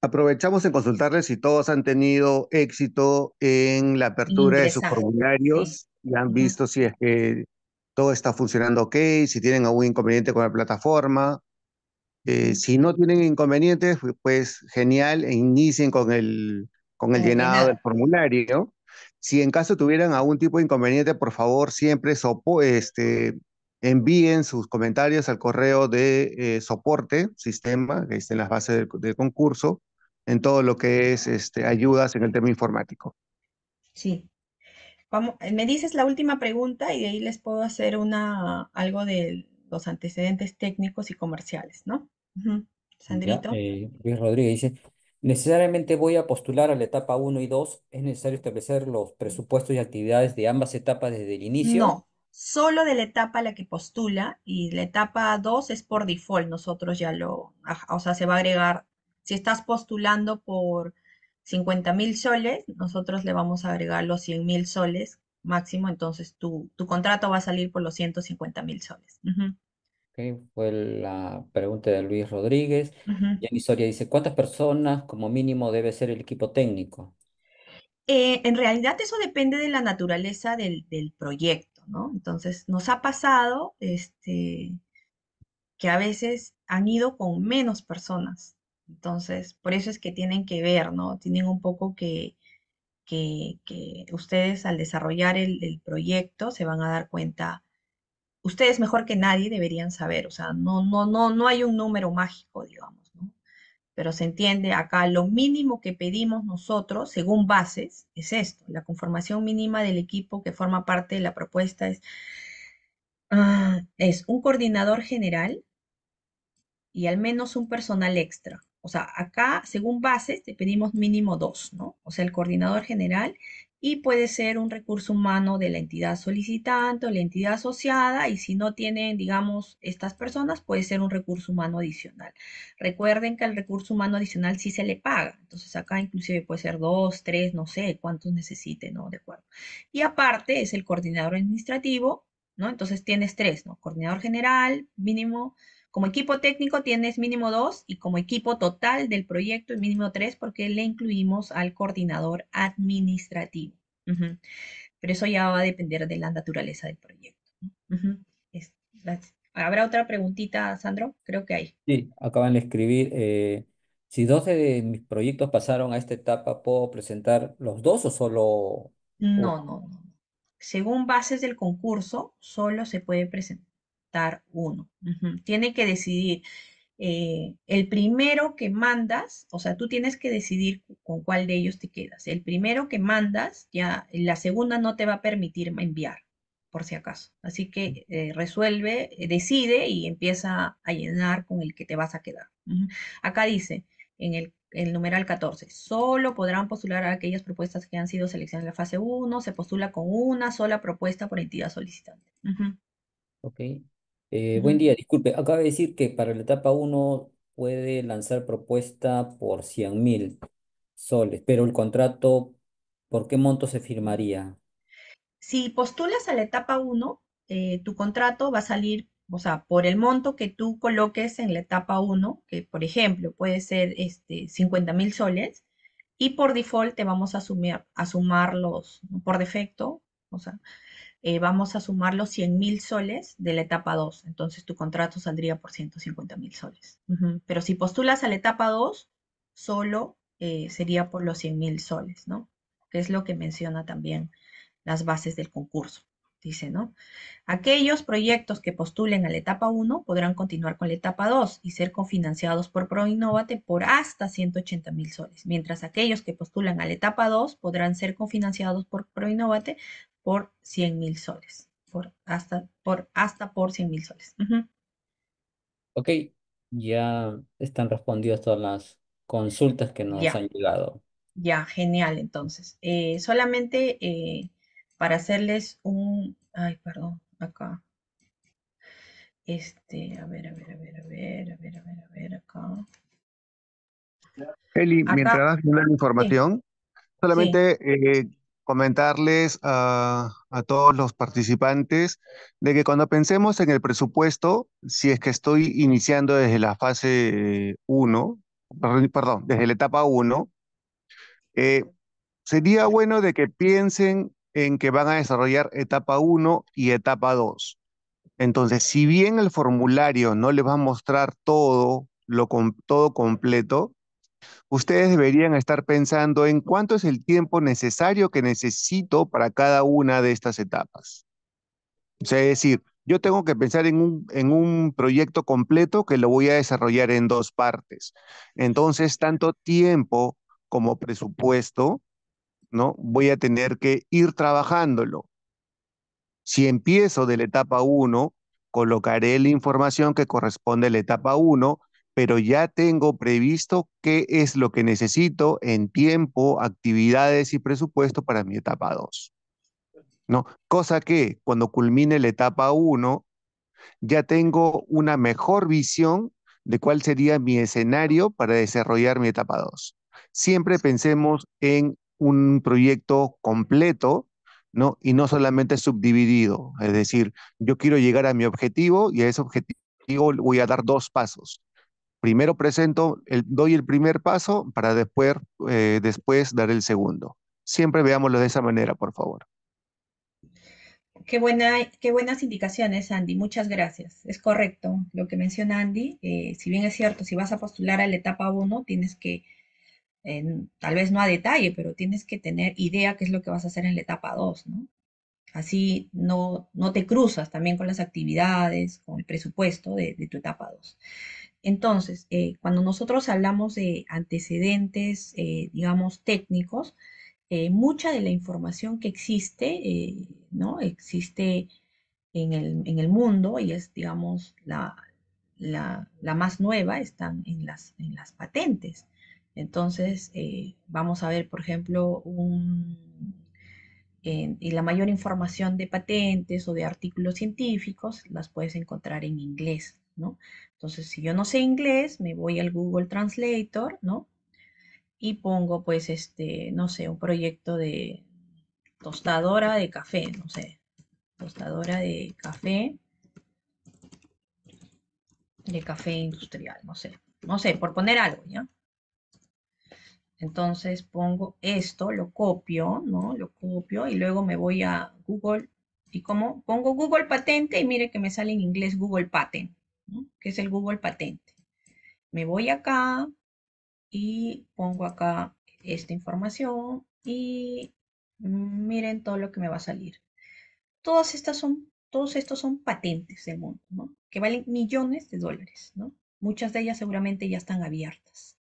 Aprovechamos en consultarles si todos han tenido éxito en la apertura de sus Ingresar, sí. formularios y han visto si es que todo está funcionando ok, si tienen algún inconveniente con la plataforma. Eh, si no tienen inconvenientes, pu- pues genial, e inicien con el, con el Con el llenado del formulario. Si en caso tuvieran algún tipo de inconveniente, por favor, siempre sopo- este, envíen sus comentarios al correo de eh, soporte, sistema, que está en las bases del, del concurso, en todo lo que es este, ayudas en el tema informático. Sí. Vamos, me dices la última pregunta y de ahí les puedo hacer una, algo de los antecedentes técnicos y comerciales, ¿no? Sandrito. eh, Luis Rodríguez dice, necesariamente voy a postular a la etapa 1 y 2, es necesario establecer los presupuestos y actividades de ambas etapas desde el inicio. No, solo de la etapa a la que postula y la etapa 2 es por default, nosotros ya lo, ajá, o sea, se va a agregar, si estás postulando por 50 mil soles, nosotros le vamos a agregar los 100 mil soles máximo, entonces tu, tu contrato va a salir por los 150 mil soles. Ujú, Ok, fue la pregunta de Luis Rodríguez. ujú. Jenny Soria dice, ¿cuántas personas como mínimo debe ser el equipo técnico? Eh, en realidad eso depende de la naturaleza del, del proyecto, ¿no? Entonces, nos ha pasado este, que a veces han ido con menos personas. Entonces, por eso es que tienen que ver, ¿no? Tienen un poco que, que, ustedes al desarrollar el, el proyecto se van a dar cuenta, ustedes mejor que nadie deberían saber, o sea, no, no, no, no hay un número mágico, digamos, ¿no? Pero se entiende acá, lo mínimo que pedimos nosotros, según bases, es esto, la conformación mínima del equipo que forma parte de la propuesta es, ah, es un coordinador general, y al menos un personal extra. O sea, acá, según bases, te pedimos mínimo dos, ¿no? O sea, el coordinador general y puede ser un recurso humano de la entidad solicitante o la entidad asociada y si no tienen, digamos, estas personas, puede ser un recurso humano adicional. Recuerden que al recurso humano adicional sí se le paga. Entonces acá inclusive puede ser dos, tres, no sé cuántos necesite, ¿no? De acuerdo. Y aparte es el coordinador administrativo, ¿no? Entonces tienes tres, ¿no? Coordinador general, mínimo como equipo técnico tienes mínimo dos y como equipo total del proyecto mínimo tres porque le incluimos al coordinador administrativo. Pero eso ya va a depender de la naturaleza del proyecto. Es-. ¿Habrá otra preguntita, Sandro? Creo que hay. Sí, acaban de escribir, eh, si dos de mis proyectos pasaron a esta etapa, ¿puedo presentar los dos o solo? No, no, no. Según bases del concurso, solo se puede presentar uno. Tiene que decidir eh, el primero que mandas, o sea, tú tienes que decidir con cuál de ellos te quedas. El primero que mandas, ya la segunda no te va a permitir enviar, por si acaso. Así que eh, resuelve, eh, decide y empieza a llenar con el que te vas a quedar. Acá dice, en el, numeral 14, solo podrán postular a aquellas propuestas que han sido seleccionadas en la fase 1, se postula con una sola propuesta por entidad solicitante. Ujú, Ok. Eh, buen día, disculpe, acaba de decir que para la etapa 1 puede lanzar propuesta por 100 mil soles, pero el contrato, ¿por qué monto se firmaría? Si postulas a la etapa 1, eh, tu contrato va a salir, o sea, por el monto que tú coloques en la etapa 1, que por ejemplo puede ser este, 50 mil soles, y por default te vamos a, a sumar los, ¿no? por defecto, o sea, eh, vamos a sumar los 100 mil soles de la etapa 2. Entonces tu contrato saldría por 150 mil soles. Pero si postulas a la etapa 2, solo eh, sería por los 100 mil soles, ¿no? Que es lo que menciona también las bases del concurso. dice, ¿no? Aquellos proyectos que postulen a la etapa 1 podrán continuar con la etapa 2 y ser cofinanciados por ProInnovate por hasta 180 mil soles, mientras aquellos que postulan a la etapa 2 podrán ser cofinanciados por ProInnovate por 100 mil soles, por hasta, por hasta por 100 mil soles. Ok, ya están respondidas todas las consultas que nos Ya. han llegado. Ya, genial, entonces. Eh, solamente eh, para hacerles un... Ay, perdón, acá. Este, a ver, a ver, a ver, a ver, a ver, a ver, a ver, acá. Eli, Acá- mientras das la información, solamente eh, comentarles a, todos los participantes de que cuando pensemos en el presupuesto, si es que estoy iniciando desde la fase 1, perdón, desde la etapa 1, eh, sería bueno de que piensen en que van a desarrollar etapa 1 y etapa 2. Entonces, si bien el formulario no les va a mostrar todo, lo todo completo, ustedes deberían estar pensando en cuánto es el tiempo necesario que necesito para cada una de estas etapas. O es decir, yo tengo que pensar en un, en un proyecto completo que lo voy a desarrollar en dos partes. Entonces, tanto tiempo como presupuesto, ¿no? Voy a tener que ir trabajándolo. Si empiezo de la etapa 1, colocaré la información que corresponde a la etapa 1, pero ya tengo previsto qué es lo que necesito en tiempo, actividades y presupuesto para mi etapa 2. ¿No? Cosa que cuando culmine la etapa 1, ya tengo una mejor visión de cuál sería mi escenario para desarrollar mi etapa 2. Siempre pensemos en un proyecto completo, ¿no? Y no solamente subdividido. Es decir, yo quiero llegar a mi objetivo y a ese objetivo voy a dar dos pasos. Primero presento, el, doy el primer paso para después, eh, después dar el segundo. Siempre veámoslo de esa manera, por favor. Qué buena, qué buenas indicaciones, Andy. Muchas gracias. Es correcto lo que menciona Andy. Eh, si bien es cierto, si vas a postular a la etapa 1, tienes que, eh, tal vez no a detalle, pero tienes que tener idea qué es lo que vas a hacer en la etapa 2, ¿no? Así no, no te cruzas también con las actividades, con el presupuesto de, de tu etapa 2. Entonces, eh, cuando nosotros hablamos de antecedentes, eh, digamos, técnicos, eh, mucha de la información que existe, ¿no? Existe en el, en el mundo y es, digamos, la, la, más nueva, están en las, en las patentes. Entonces, vamos a ver, por ejemplo, un, la mayor información de patentes o de artículos científicos las puedes encontrar en inglés, ¿no? Entonces, si yo no sé inglés, me voy al Google Translator, ¿no? Y pongo, pues, este, no sé, un proyecto de tostadora de café, no sé, tostadora de café, de café industrial, no sé, no sé, por poner algo, ¿ya? Entonces pongo esto, lo copio, ¿no? Lo copio y luego me voy a Google y como pongo Google Patente y mire que me sale en inglés Google Patent, que es el Google Patente. Me voy acá y pongo acá esta información y miren todo lo que me va a salir. Todas estas son, todos estos son patentes del mundo, ¿no? Que valen millones de dólares, ¿no? Muchas de ellas seguramente ya están abiertas.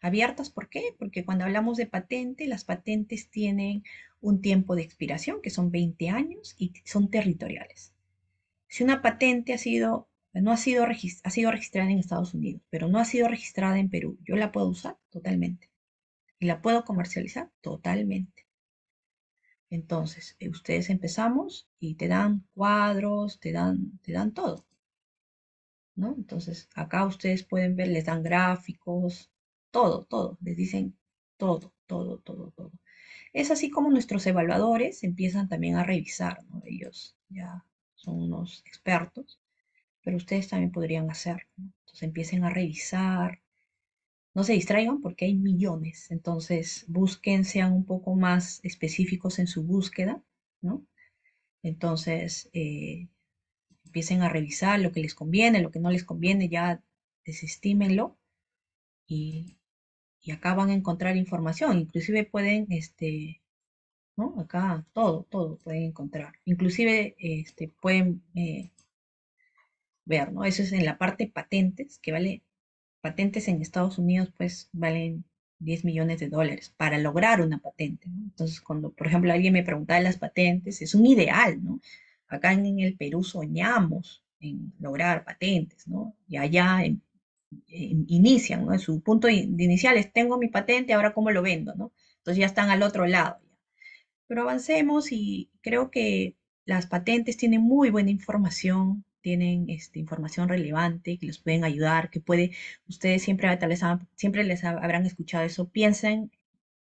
¿Abiertas por qué? Porque cuando hablamos de patente, las patentes tienen un tiempo de expiración, que son 20 años, y son territoriales. Si una patente ha sido, no ha sido, ha sido registrada en Estados Unidos, pero no ha sido registrada en Perú, yo la puedo usar totalmente. Y la puedo comercializar totalmente. Entonces, ustedes empezamos y te dan cuadros, te dan, te dan todo. ¿no? Entonces, acá ustedes pueden ver, les dan gráficos, todo, todo, les dicen todo, todo, todo, todo. Es así como nuestros evaluadores empiezan también a revisar. Ellos ya son unos expertos, pero ustedes también podrían hacerlo. Entonces empiecen a revisar, no se distraigan porque hay millones, entonces busquen, sean un poco más específicos en su búsqueda, ¿no? Entonces, eh, empiecen a revisar lo que les conviene, lo que no les conviene, ya desestímenlo y, y acá van a encontrar información. Inclusive pueden este, ¿no? Acá todo, todo pueden encontrar. Inclusive este, pueden eh, ver, ¿no? Eso es en la parte patentes, que vale, patentes en Estados Unidos pues valen 10 millones de dólares para lograr una patente, ¿no? Entonces, cuando, por ejemplo, alguien me pregunta de las patentes, es un ideal, ¿no? Acá en el Perú soñamos en lograr patentes, ¿no? Y allá inician, ¿no? En su punto de inicial es, tengo mi patente, ahora cómo lo vendo, ¿no? Entonces ya están al otro lado. Pero avancemos y creo que las patentes tienen muy buena información, tienen este, información relevante que les pueden ayudar, que puede, ustedes siempre, tal vez, siempre les habrán escuchado eso, piensen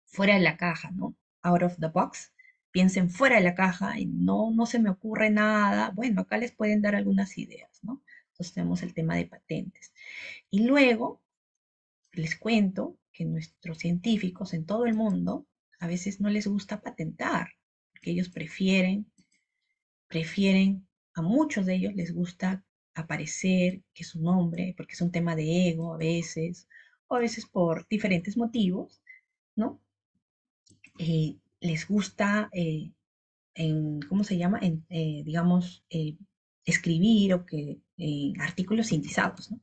fuera de la caja, ¿no? Out of the box, piensen fuera de la caja y no, no se me ocurre nada. Bueno, acá les pueden dar algunas ideas, ¿no? Entonces tenemos el tema de patentes. Y luego, les cuento que nuestros científicos en todo el mundo a veces no les gusta patentar, porque ellos prefieren, prefieren, a muchos de ellos les gusta aparecer, que su nombre, porque es un tema de ego a veces, o a veces por diferentes motivos, ¿no? Eh, les gusta, eh, en, ¿cómo se llama? En, eh, digamos, escribir o que artículos indizados, ¿no?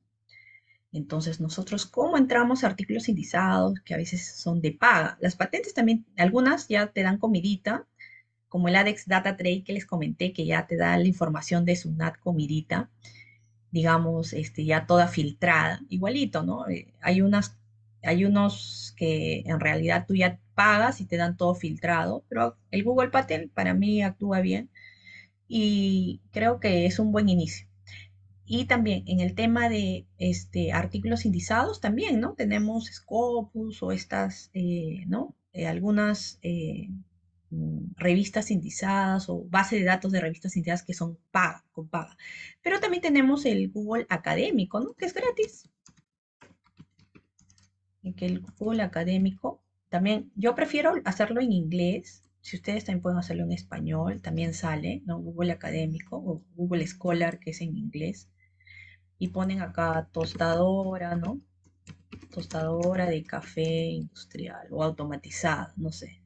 Entonces, nosotros, ¿cómo entramos a artículos indizados que a veces son de paga? Las patentes también, algunas ya te dan comidita, como el ADEX Data Trade que les comenté, que ya te da la información de su NAT comidita, digamos, este, ya toda filtrada, igualito, ¿no? Eh, hay, unas, hay unos que en realidad tú ya pagas y te dan todo filtrado, pero el Google Patent para mí actúa bien y creo que es un buen inicio. Y también en el tema de este, artículos indizados, también, ¿no? Tenemos Scopus o estas, eh, ¿no? Eh, algunas eh, revistas indizadas o base de datos de revistas indizadas que son paga, con paga. Pero también tenemos el Google Académico, ¿no? Que es gratis. El Google Académico, también, yo prefiero hacerlo en inglés. Si ustedes también pueden hacerlo en español, también sale, ¿no? Google Académico o Google Scholar, que es en inglés y ponen acá tostadora, ¿no? Tostadora de café industrial o automatizada, no sé.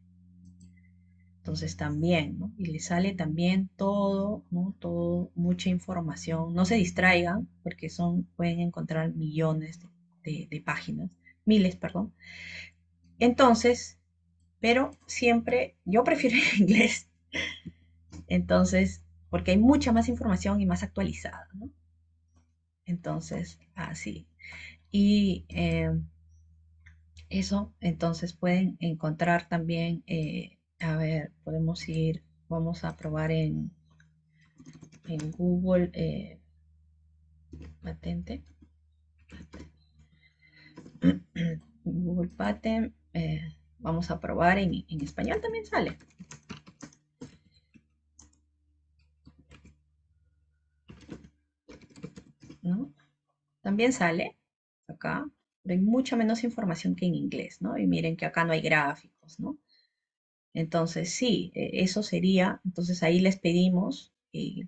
Entonces también, ¿no? Y le sale también todo, ¿no? Todo, mucha información. No se distraigan porque son, pueden encontrar millones de, páginas, miles, perdón. Entonces, pero siempre, yo prefiero en inglés. Entonces, porque hay mucha más información y más actualizada, ¿no? Entonces, así. Y eh, eso, entonces pueden encontrar también, eh, a ver, podemos ir, vamos a probar en, en Google eh, patente. Google Patent, vamos a probar en, en español también sale. También sale acá, pero hay mucha menos información que en inglés, ¿no? Y miren que acá no hay gráficos, ¿no? Entonces, sí, e, eso sería, entonces ahí les pedimos, eh,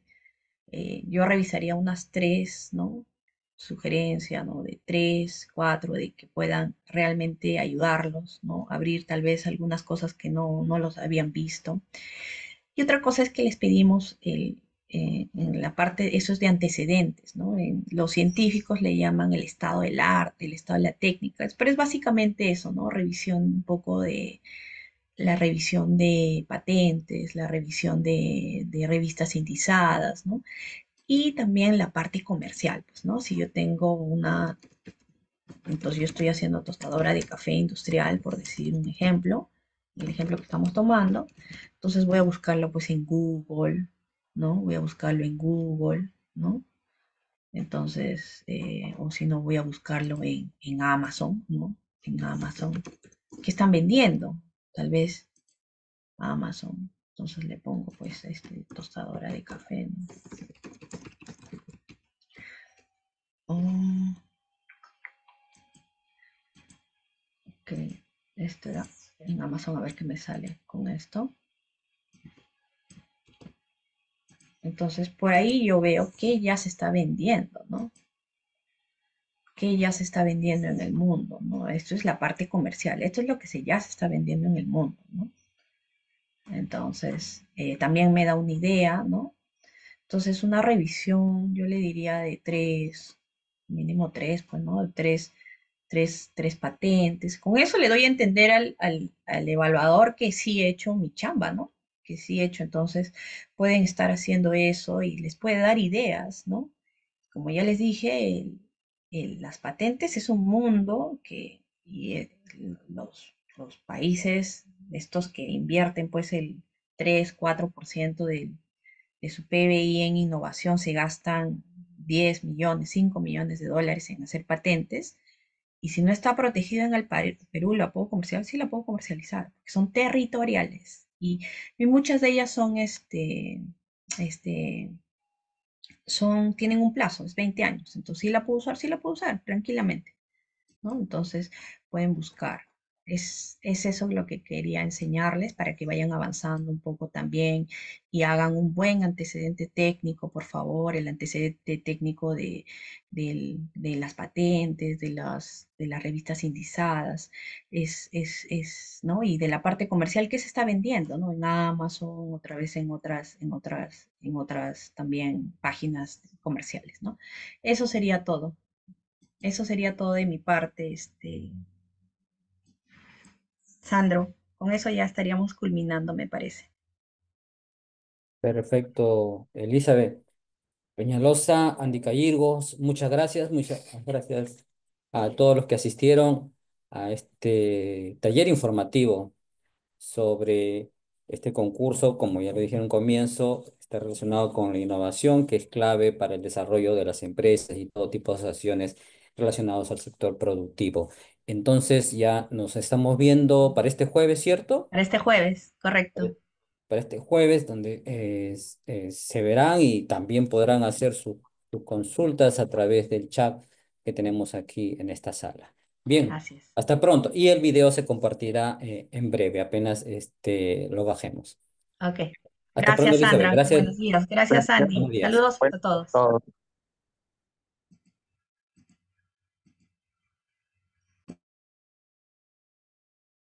eh, yo revisaría unas tres, ¿no? Sugerencia, ¿no? De tres, cuatro, de que puedan realmente ayudarlos, ¿no? Abrir tal vez algunas cosas que no, no los habían visto. Y otra cosa es que les pedimos eh, en la parte, eso es de antecedentes, ¿no? los científicos le llaman el estado del arte, el estado de la técnica, pero es básicamente eso, ¿no? Revisión un poco de la revisión de patentes, la revisión de, revistas indizadas, ¿no? Y también la parte comercial, pues, ¿no? Si yo tengo una, entonces yo estoy haciendo tostadora de café industrial, por decir un ejemplo, el ejemplo que estamos tomando, entonces voy a buscarlo pues en Google, ¿no? Voy a buscarlo en Google, ¿no? Entonces, eh, o si no, voy a buscarlo en, Amazon, ¿no? En Amazon. ¿Qué están vendiendo? Tal vez Amazon. Entonces le pongo pues este tostadora de café. Oh. Ok, esto era en Amazon, a ver qué me sale con esto. Entonces, por ahí yo veo que ya se está vendiendo, ¿no? Que ya se está vendiendo en el mundo, ¿no? Esto es la parte comercial, esto es lo que se, ya se está vendiendo en el mundo, ¿no? Entonces, eh, también me da una idea, ¿no? Entonces, una revisión, yo le diría de tres, mínimo tres, pues, ¿no? Tres, tres, tres patentes. Con eso le doy a entender al, al, al evaluador que sí he hecho mi chamba, ¿no? Que sí he hecho. Entonces, pueden estar haciendo eso y les puede dar ideas, ¿no? Como ya les dije, el, el, las patentes es un mundo que y, eh, los, los países, estos que invierten pues el 3, 4% de, de su PBI en innovación, se gastan 10 millones, 5 millones de dólares en hacer patentes. Y si no está protegida en el Perú, ¿la puedo comercializar? Sí, la puedo comercializar, porque son territoriales. Y, y muchas de ellas son, este, este, son, tienen un plazo, es 20 años. Entonces, sí la puedo usar, sí la puedo usar, tranquilamente. ¿no? Entonces, pueden buscar. Es, es, eso lo que quería enseñarles para que vayan avanzando un poco también y hagan un buen antecedente técnico, por favor, el antecedente técnico de, de, de las patentes, de las, de las revistas indizadas, es, es, es, ¿no? Y de la parte comercial que se está vendiendo, ¿no? En Amazon, otra vez en otras, en otras, en otras también páginas comerciales, ¿no? Eso sería todo. Eso sería todo de mi parte, este, Sandro, con eso ya estaríamos culminando, me parece. Perfecto, Elizabeth. Peñalosa, Andy Cayirgos, muchas gracias, muchas gracias a todos los que asistieron a este taller informativo sobre este concurso, como ya lo dije en un comienzo, está relacionado con la innovación, que es clave para el desarrollo de las empresas y todo tipo de acciones relacionados al sector productivo. Entonces ya nos estamos viendo para este jueves, ¿cierto? Para este jueves, correcto. Para este jueves, donde eh, eh, se verán y también podrán hacer sus consultas a través del chat que tenemos aquí en esta sala. Bien, Gracias. hasta pronto. Y el video se compartirá eh, en breve, apenas este, lo bajemos. Ok. Hasta Gracias, pronto, Sandra. Gracias. Buenos días. Gracias, Andy. Saludos a todos. todos.